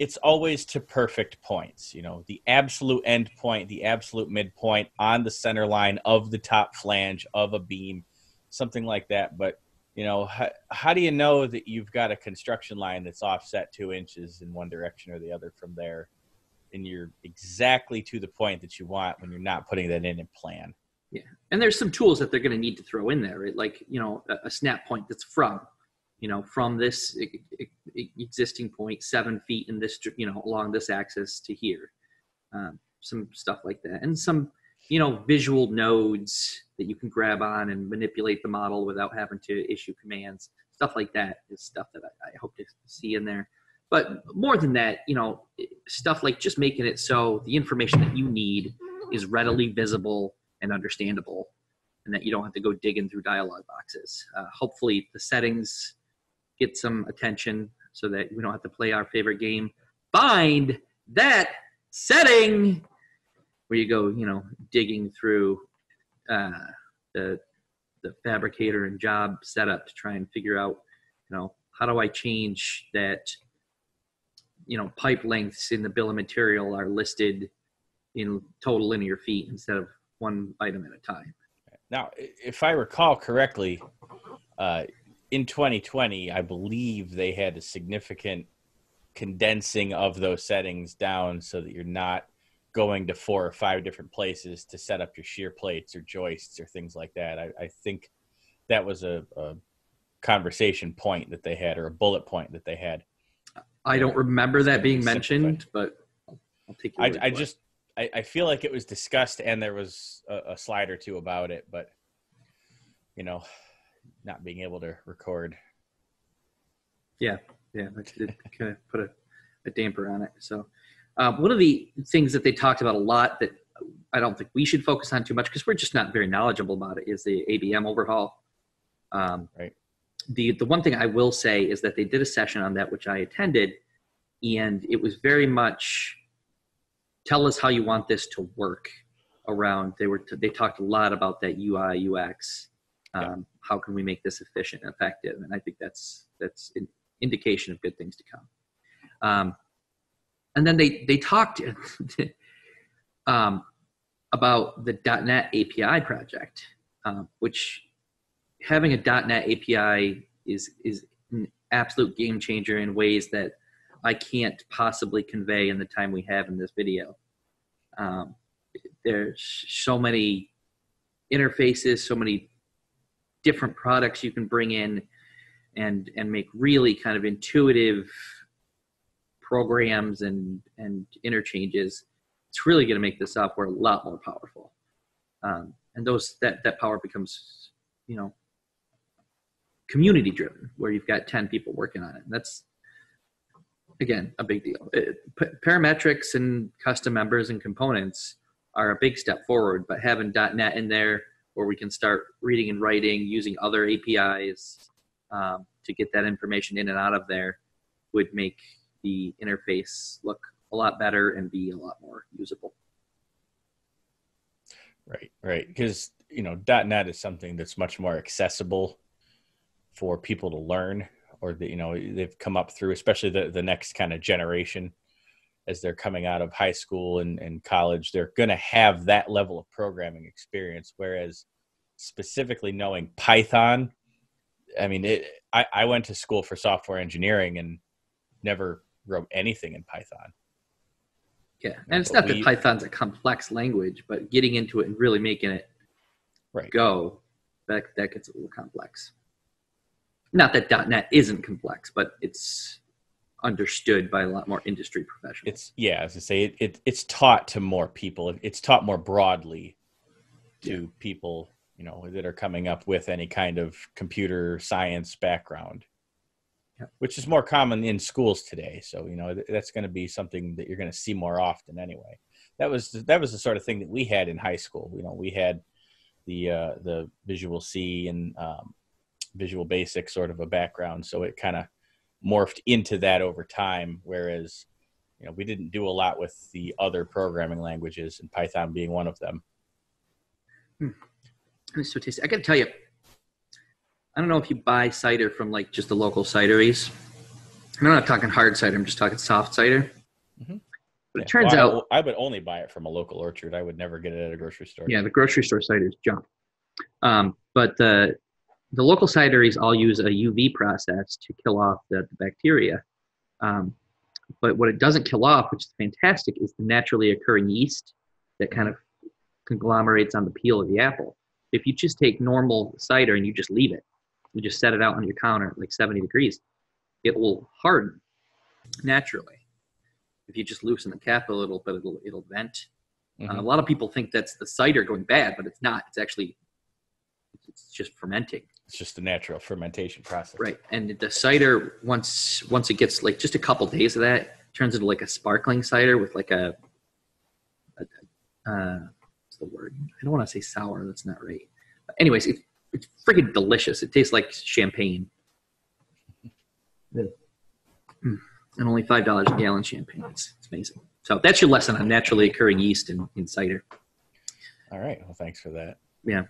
it's always to perfect points. You know, the absolute end point, the absolute midpoint on the center line of the top flange of a beam, something like that. But, you know, how, how do you know that you've got a construction line that's offset two inches in one direction or the other from there? And you're exactly to the point that you want when you're not putting that in a plan. Yeah, and there's some tools that they're going to need to throw in there, right? Like, you know, a, a snap point that's from, you know, from this existing point, seven feet in this, you know, along this axis to here. Um, some stuff like that. And some, you know, visual nodes that you can grab on and manipulate the model without having to issue commands. Stuff like that is stuff that I, I hope to see in there. But more than that, you know, stuff like just making it so the information that you need is readily visible and understandable and that you don't have to go digging through dialog boxes. Uh, hopefully, the settings get some attention so that we don't have to play our favorite game. Find that setting where you go, you know, digging through uh, the the fabricator and job setup to try and figure out, you know, how do I change that? You know, pipe lengths in the bill of material are listed in total linear feet instead of one item at a time. Now, if I recall correctly, uh, in 2020, I believe they had a significant condensing of those settings down so that you're not going to four or five different places to set up your shear plates or joists or things like that. I, I think that was a, a, conversation point that they had or a bullet point that they had. I don't remember that being mentioned, but I'll take. I, I just I, I, feel like it was discussed and there was a, a slide or two about it, but you know, not being able to record. Yeah, yeah, it kind of put a, a damper on it. So, uh, one of the things that they talked about a lot that I don't think we should focus on too much because we're just not very knowledgeable about it is the ABM overhaul. Um, right. The the one thing I will say is that they did a session on that which I attended, and it was very much tell us how you want this to work around they were they talked a lot about that ui ux um, yeah. how can we make this efficient and effective and i think that's that's an indication of good things to come um, and then they they talked <laughs> um, about the .NET API project, um, which having a .NET API is is an absolute game changer in ways that I can't possibly convey in the time we have in this video. Um, there's so many interfaces, so many different products you can bring in and and make really kind of intuitive programs and and interchanges. It's really going to make the software a lot more powerful. Um, and those that that power becomes you know community driven where you've got 10 people working on it. That's again a big deal. It, parametrics and custom members and components are a big step forward, but having .NET in there where we can start reading and writing using other APIs um, to get that information in and out of there would make the interface look a lot better and be a lot more usable. Right, right. Because you know, .NET is something that's much more accessible for people to learn or the, you know they've come up through especially the, the next kind of generation as they're coming out of high school and, and college they're going to have that level of programming experience. Whereas specifically knowing python i mean it, I, I went to school for software engineering and never wrote anything in python. Yeah and it's not we, that python's a complex language but getting into it and really making it right. go that, that gets a little complex not that .NET isn't complex, but it's understood by a lot more industry professionals. It's yeah, as I say, it, it, it's taught to more people. It's taught more broadly to yeah. people, you know, that are coming up with any kind of computer science background, yeah. which is more common in schools today. So you know, that's going to be something that you're going to see more often anyway. That was that was the sort of thing that we had in high school. You know, we had the uh, the Visual C and um, Visual Basic sort of a background, so it kind of morphed into that over time. Whereas, you know, we didn't do a lot with the other programming languages, and Python being one of them. Hmm. It's so tasty. I got to tell you, I don't know if you buy cider from like just the local cideries. I'm not talking hard cider. I'm just talking soft cider. Mm-hmm. But yeah. it turns well, out I would only buy it from a local orchard. I would never get it at a grocery store. Yeah, the grocery store cider is junk. Um, but the the local cideries all use a UV process to kill off the, the bacteria. Um, but what it doesn't kill off, which is fantastic, is the naturally occurring yeast that kind of conglomerates on the peel of the apple. If you just take normal cider and you just leave it, you just set it out on your counter at like 70 degrees, it will harden naturally. If you just loosen the cap a little bit, it'll it'll vent. Mm-hmm. Uh, a lot of people think that's the cider going bad, but it's not. It's actually it's just fermenting. It's just the natural fermentation process. Right. And the cider once once it gets like just a couple days of that, turns into like a sparkling cider with like a, a uh, what's the word? I don't want to say sour. That's not right. But anyways, it, it's freaking delicious. It tastes like champagne. <laughs> Mm. And only five dollars a gallon champagne. It's, it's amazing. So that's your lesson on naturally occurring yeast in, in cider. All right. Well, thanks for that. Yeah, yeah.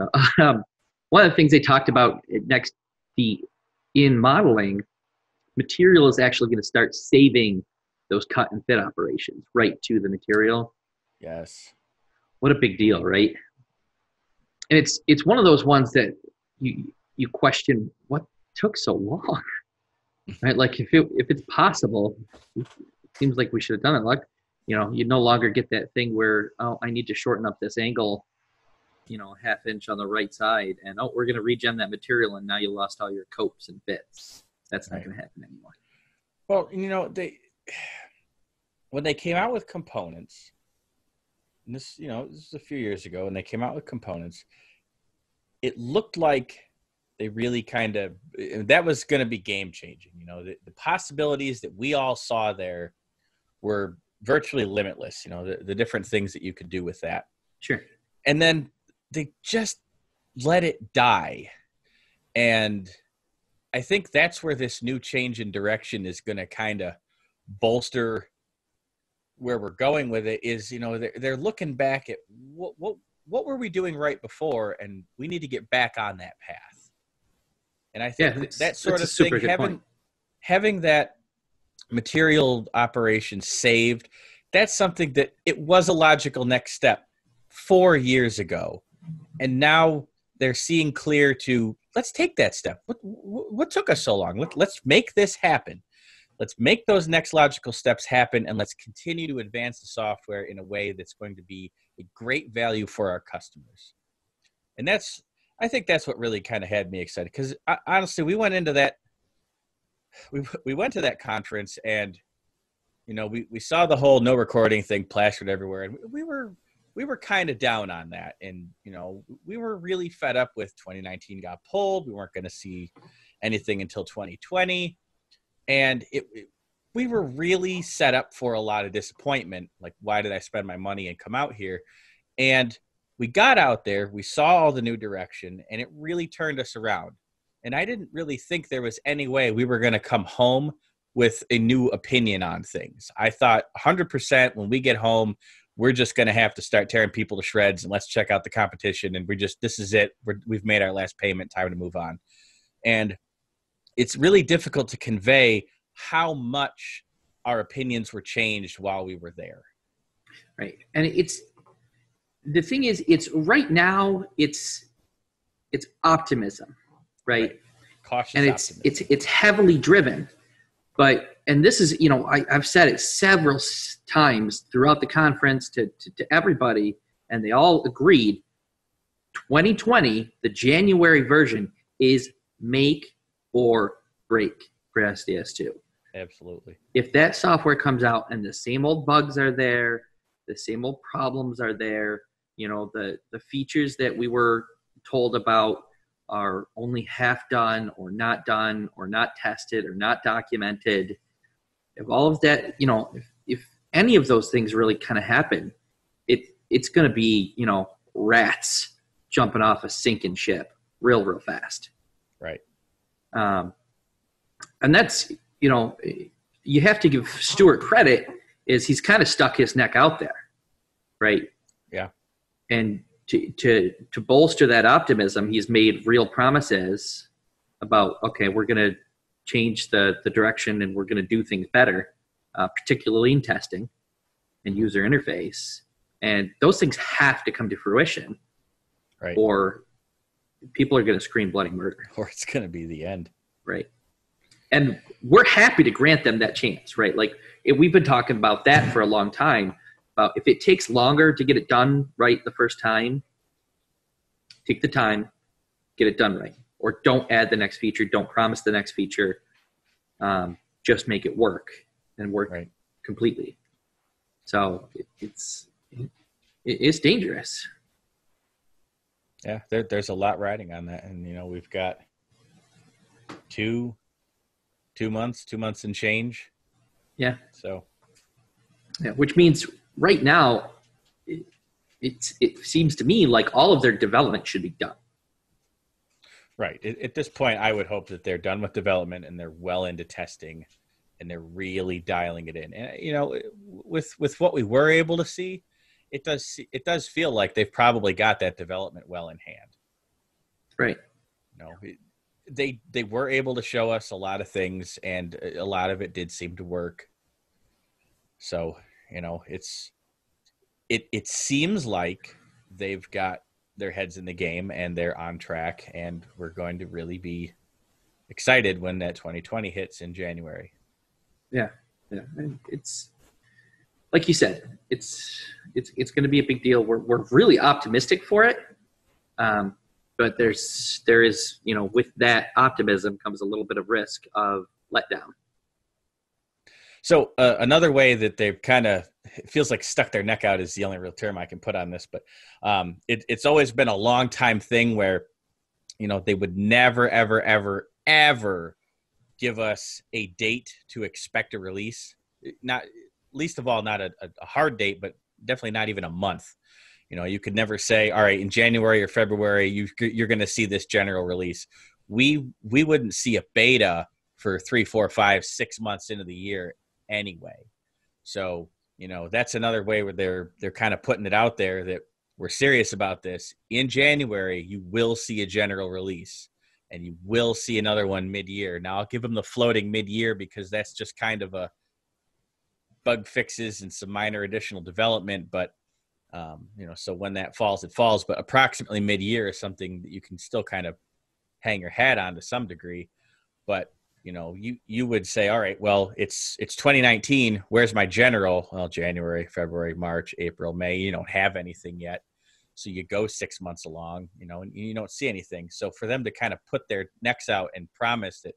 So, <laughs> um, one of the things they talked about next, the in modeling, material is actually going to start saving those cut and fit operations right to the material. Yes. What a big deal, right? And it's it's one of those ones that you you question what took so long, <laughs> right? Like if it if it's possible, it seems like we should have done it. Like you know, you no longer get that thing where oh I need to shorten up this angle, you know, half inch on the right side, and oh we're going to regen that material, and now you lost all your copes and bits. That's not right. going to happen anymore. Well, you know they <sighs> when they came out with components this you know this is a few years ago, and they came out with components. It looked like they really kind of that was going to be game changing. You know, the, the, possibilities that we all saw there were virtually limitless. You know, the, the different things that you could do with that. Sure. And then they just let it die, and I think that's where this new change in direction is going to kind of bolster where we're going with it is you know they're, they're looking back at what what what were we doing right before? And we need to get back on that path. And i think yeah, that sort of thing having point. having that material operation saved that's something that it was a logical next step four years ago and now they're seeing clear to let's take that step. What what took us so long? Let, let's make this happen. Let's make those next logical steps happen and let's continue to advance the software in a way that's going to be a great value for our customers. And that's i think that's what really kind of had me excited because uh, honestly we went into that we, we went to that conference and you know we, we saw the whole no recording thing plastered everywhere and we were we were kind of down on that and you know we were really fed up with 2019 got pulled. We weren't going to see anything until 2020 and it, it, we were really set up for a lot of disappointment like why did i spend my money and come out here? And we got out there we saw all the new direction and it really turned us around. And i didn't really think there was any way we were going to come home with a new opinion on things. I thought 100% when we get home we're just going to have to start tearing people to shreds and let's check out the competition and we're just this is it we're, we've made our last payment time to move on and it's really difficult to convey how much our opinions were changed while we were there. Right. And it's the thing is it's right now it's it's optimism, right? right. Cautious and it's optimism. it's it's heavily driven. But and this is, you know, I, have said it several times throughout the conference to, to, to everybody, and they all agreed 2020, the January version, is make or break for SDS2. Absolutely. If that software comes out and the same old bugs are there, the same old problems are there, you know, the the features that we were told about are only half done or not done or not tested or not documented. If all of that, you know, if, if any of those things really kind of happen, it it's going to be, you know, rats jumping off a sinking ship real real fast. Right. Um, and that's you know you have to give Stuart credit is he's kind of stuck his neck out there, right? Yeah. And to to to bolster that optimism, he's made real promises about okay, we're going to change the the direction and we're going to do things better, uh, particularly in testing and user interface. And those things have to come to fruition, right? Or people are going to scream bloody murder, <laughs> or it's going to be the end right? And we're happy to grant them that chance, right? Like if we've been talking about that for a long time. About if it takes longer to get it done right the first time, take the time, get it done right, or don't add the next feature, don't promise the next feature, um, just make it work and work right. completely. So it, it's it, it's dangerous. Yeah, there, there's a lot riding on that, and you know we've got two two months, two months and change Yeah. So. Yeah, which means right now, it, it's it seems to me like all of their development should be done. Right. At, at this point, I would hope that they're done with development and they're well into testing, and they're really dialing it in. And you know, with with what we were able to see, it does it does feel like they've probably got that development well in hand. Right. You know, it, they they were able to show us a lot of things, and a lot of it did seem to work. So you know, it's it it seems like they've got their heads in the game and they're on track, and we're going to really be excited when that 2020 hits in January. Yeah, yeah, and it's like you said, it's it's it's going to be a big deal. We're we're really optimistic for it, um, but there's there is you know with that optimism comes a little bit of risk of letdown. So uh, another way that they've kind of feels like stuck their neck out is the only real term I can put on this, but um, it, it's always been a long time thing where you know they would never, ever, ever, ever give us a date to expect a release. Not least of all, not a, a hard date, but definitely not even a month. You know, you could never say, "All right, in January or February, you, you're going to see this general release." We we wouldn't see a beta for three, four, five, six months into the year anyway. So you know that's another way where they're they're kind of putting it out there that we're serious about this. In January, you will see a general release, and you will see another one mid-year. Now I'll give them the floating mid-year because that's just kind of a bug fixes and some minor additional development, but um, you know, so when that falls, it falls. But approximately mid-year is something that you can still kind of hang your hat on to some degree. But you know, you you would say, all right, well, it's it's 2019. Where's my general? Well, January, February, March, April, May. You don't have anything yet, so you go six months along, you know, and you don't see anything. So for them to kind of put their necks out and promise that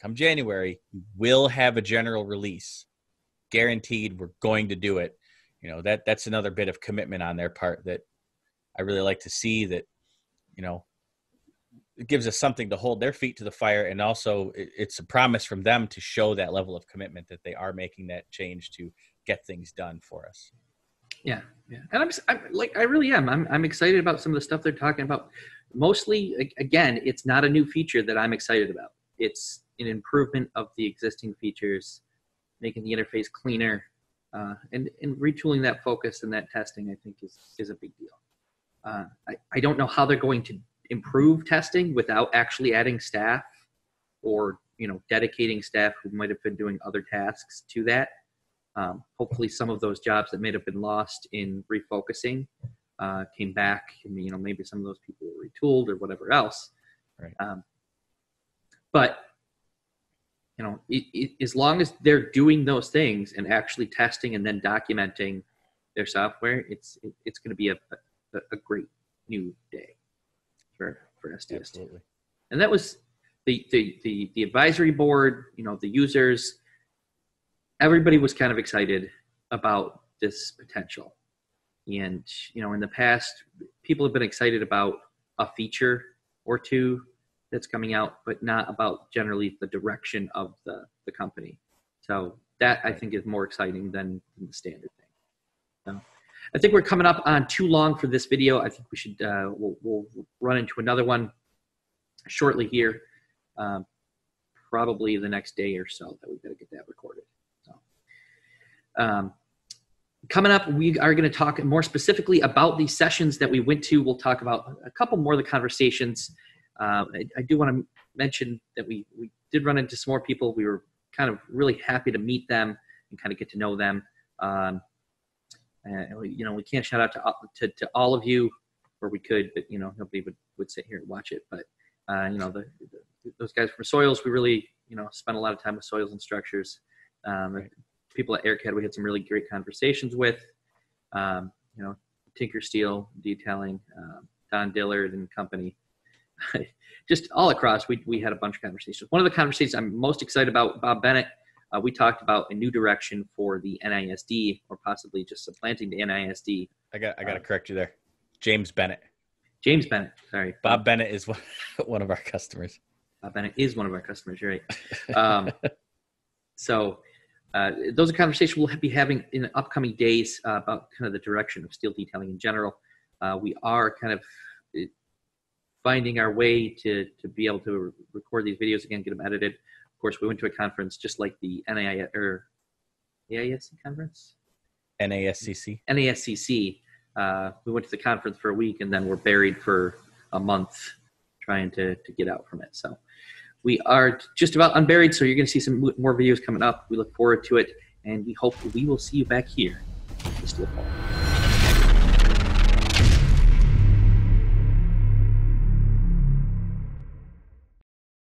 come January, we'll have a general release, guaranteed. We're going to do it. You know that that's another bit of commitment on their part that I really like to see. That you know it gives us something to hold their feet to the fire and also it's a promise from them to show that level of commitment that they are making that change to get things done for us. Yeah yeah and i'm, I'm like i really am. I'm, I'm excited about some of the stuff they're talking about. Mostly again it's not a new feature that i'm excited about. It's an improvement of the existing features making the interface cleaner uh, and, and retooling that focus and that testing i think is, is a big deal. Uh, I, I don't know how they're going to improve testing without actually adding staff or you know dedicating staff who might have been doing other tasks to that. Um, hopefully some of those jobs that may have been lost in refocusing uh, came back and you know maybe some of those people were retooled or whatever else. Right. um, but you know it, it, as long as they're doing those things and actually testing and then documenting their software it's it, it's going to be a, a, a great new day for for. Absolutely. And that was the, the the the advisory board. You know, the users. Everybody was kind of excited about this potential, and you know, in the past, people have been excited about a feature or two that's coming out, but not about generally the direction of the the company. So that I think is more exciting than, than the standard thing. So I think we're coming up on too long for this video. I think we should uh, we'll, we'll, run into another one shortly here, um, probably the next day or so that we've got to get that recorded. So, um, coming up, we are going to talk more specifically about the sessions that we went to. We'll talk about a couple more of the conversations. Uh, I, I, do want to mention that we we did run into some more people. We were kind of really happy to meet them and kind of get to know them. Um, and we, you know, we can't shout out to, to, to all of you, or we could, but you know, nobody would, would sit here and watch it. But uh, you know, the, the, those guys from Soils, we really, you know, spent a lot of time with Soils and Structures. Um, right. People at AirCAD, we had some really great conversations with. Um, you know, Tinker Steel Detailing, um, Don Dillard and company. <laughs> Just all across, we, we had a bunch of conversations. One of the conversations I'm most excited about, Bob Bennett, uh, we talked about a new direction for the NISD, or possibly just supplanting the NISD. I got I got to uh, correct you there. James Bennett. James Bennett. Sorry, Bob Bennett is one, <laughs> one of our customers. Bob Bennett is one of our customers. You're right. Um, <laughs> so, uh, those are conversations we'll be having in the upcoming days uh, about kind of the direction of steel detailing in general. Uh, we are kind of uh, finding our way to to be able to record these videos again, get them edited. Of course, we went to a conference just like the NAI or AISC conference, NASCC. NASCC. Uh, we went to the conference for a week and then we're buried for a month trying to to get out from it. So we are just about unburied. So you're going to see some more videos coming up. We look forward to it, and we hope we will see you back here. at the Steel Forum.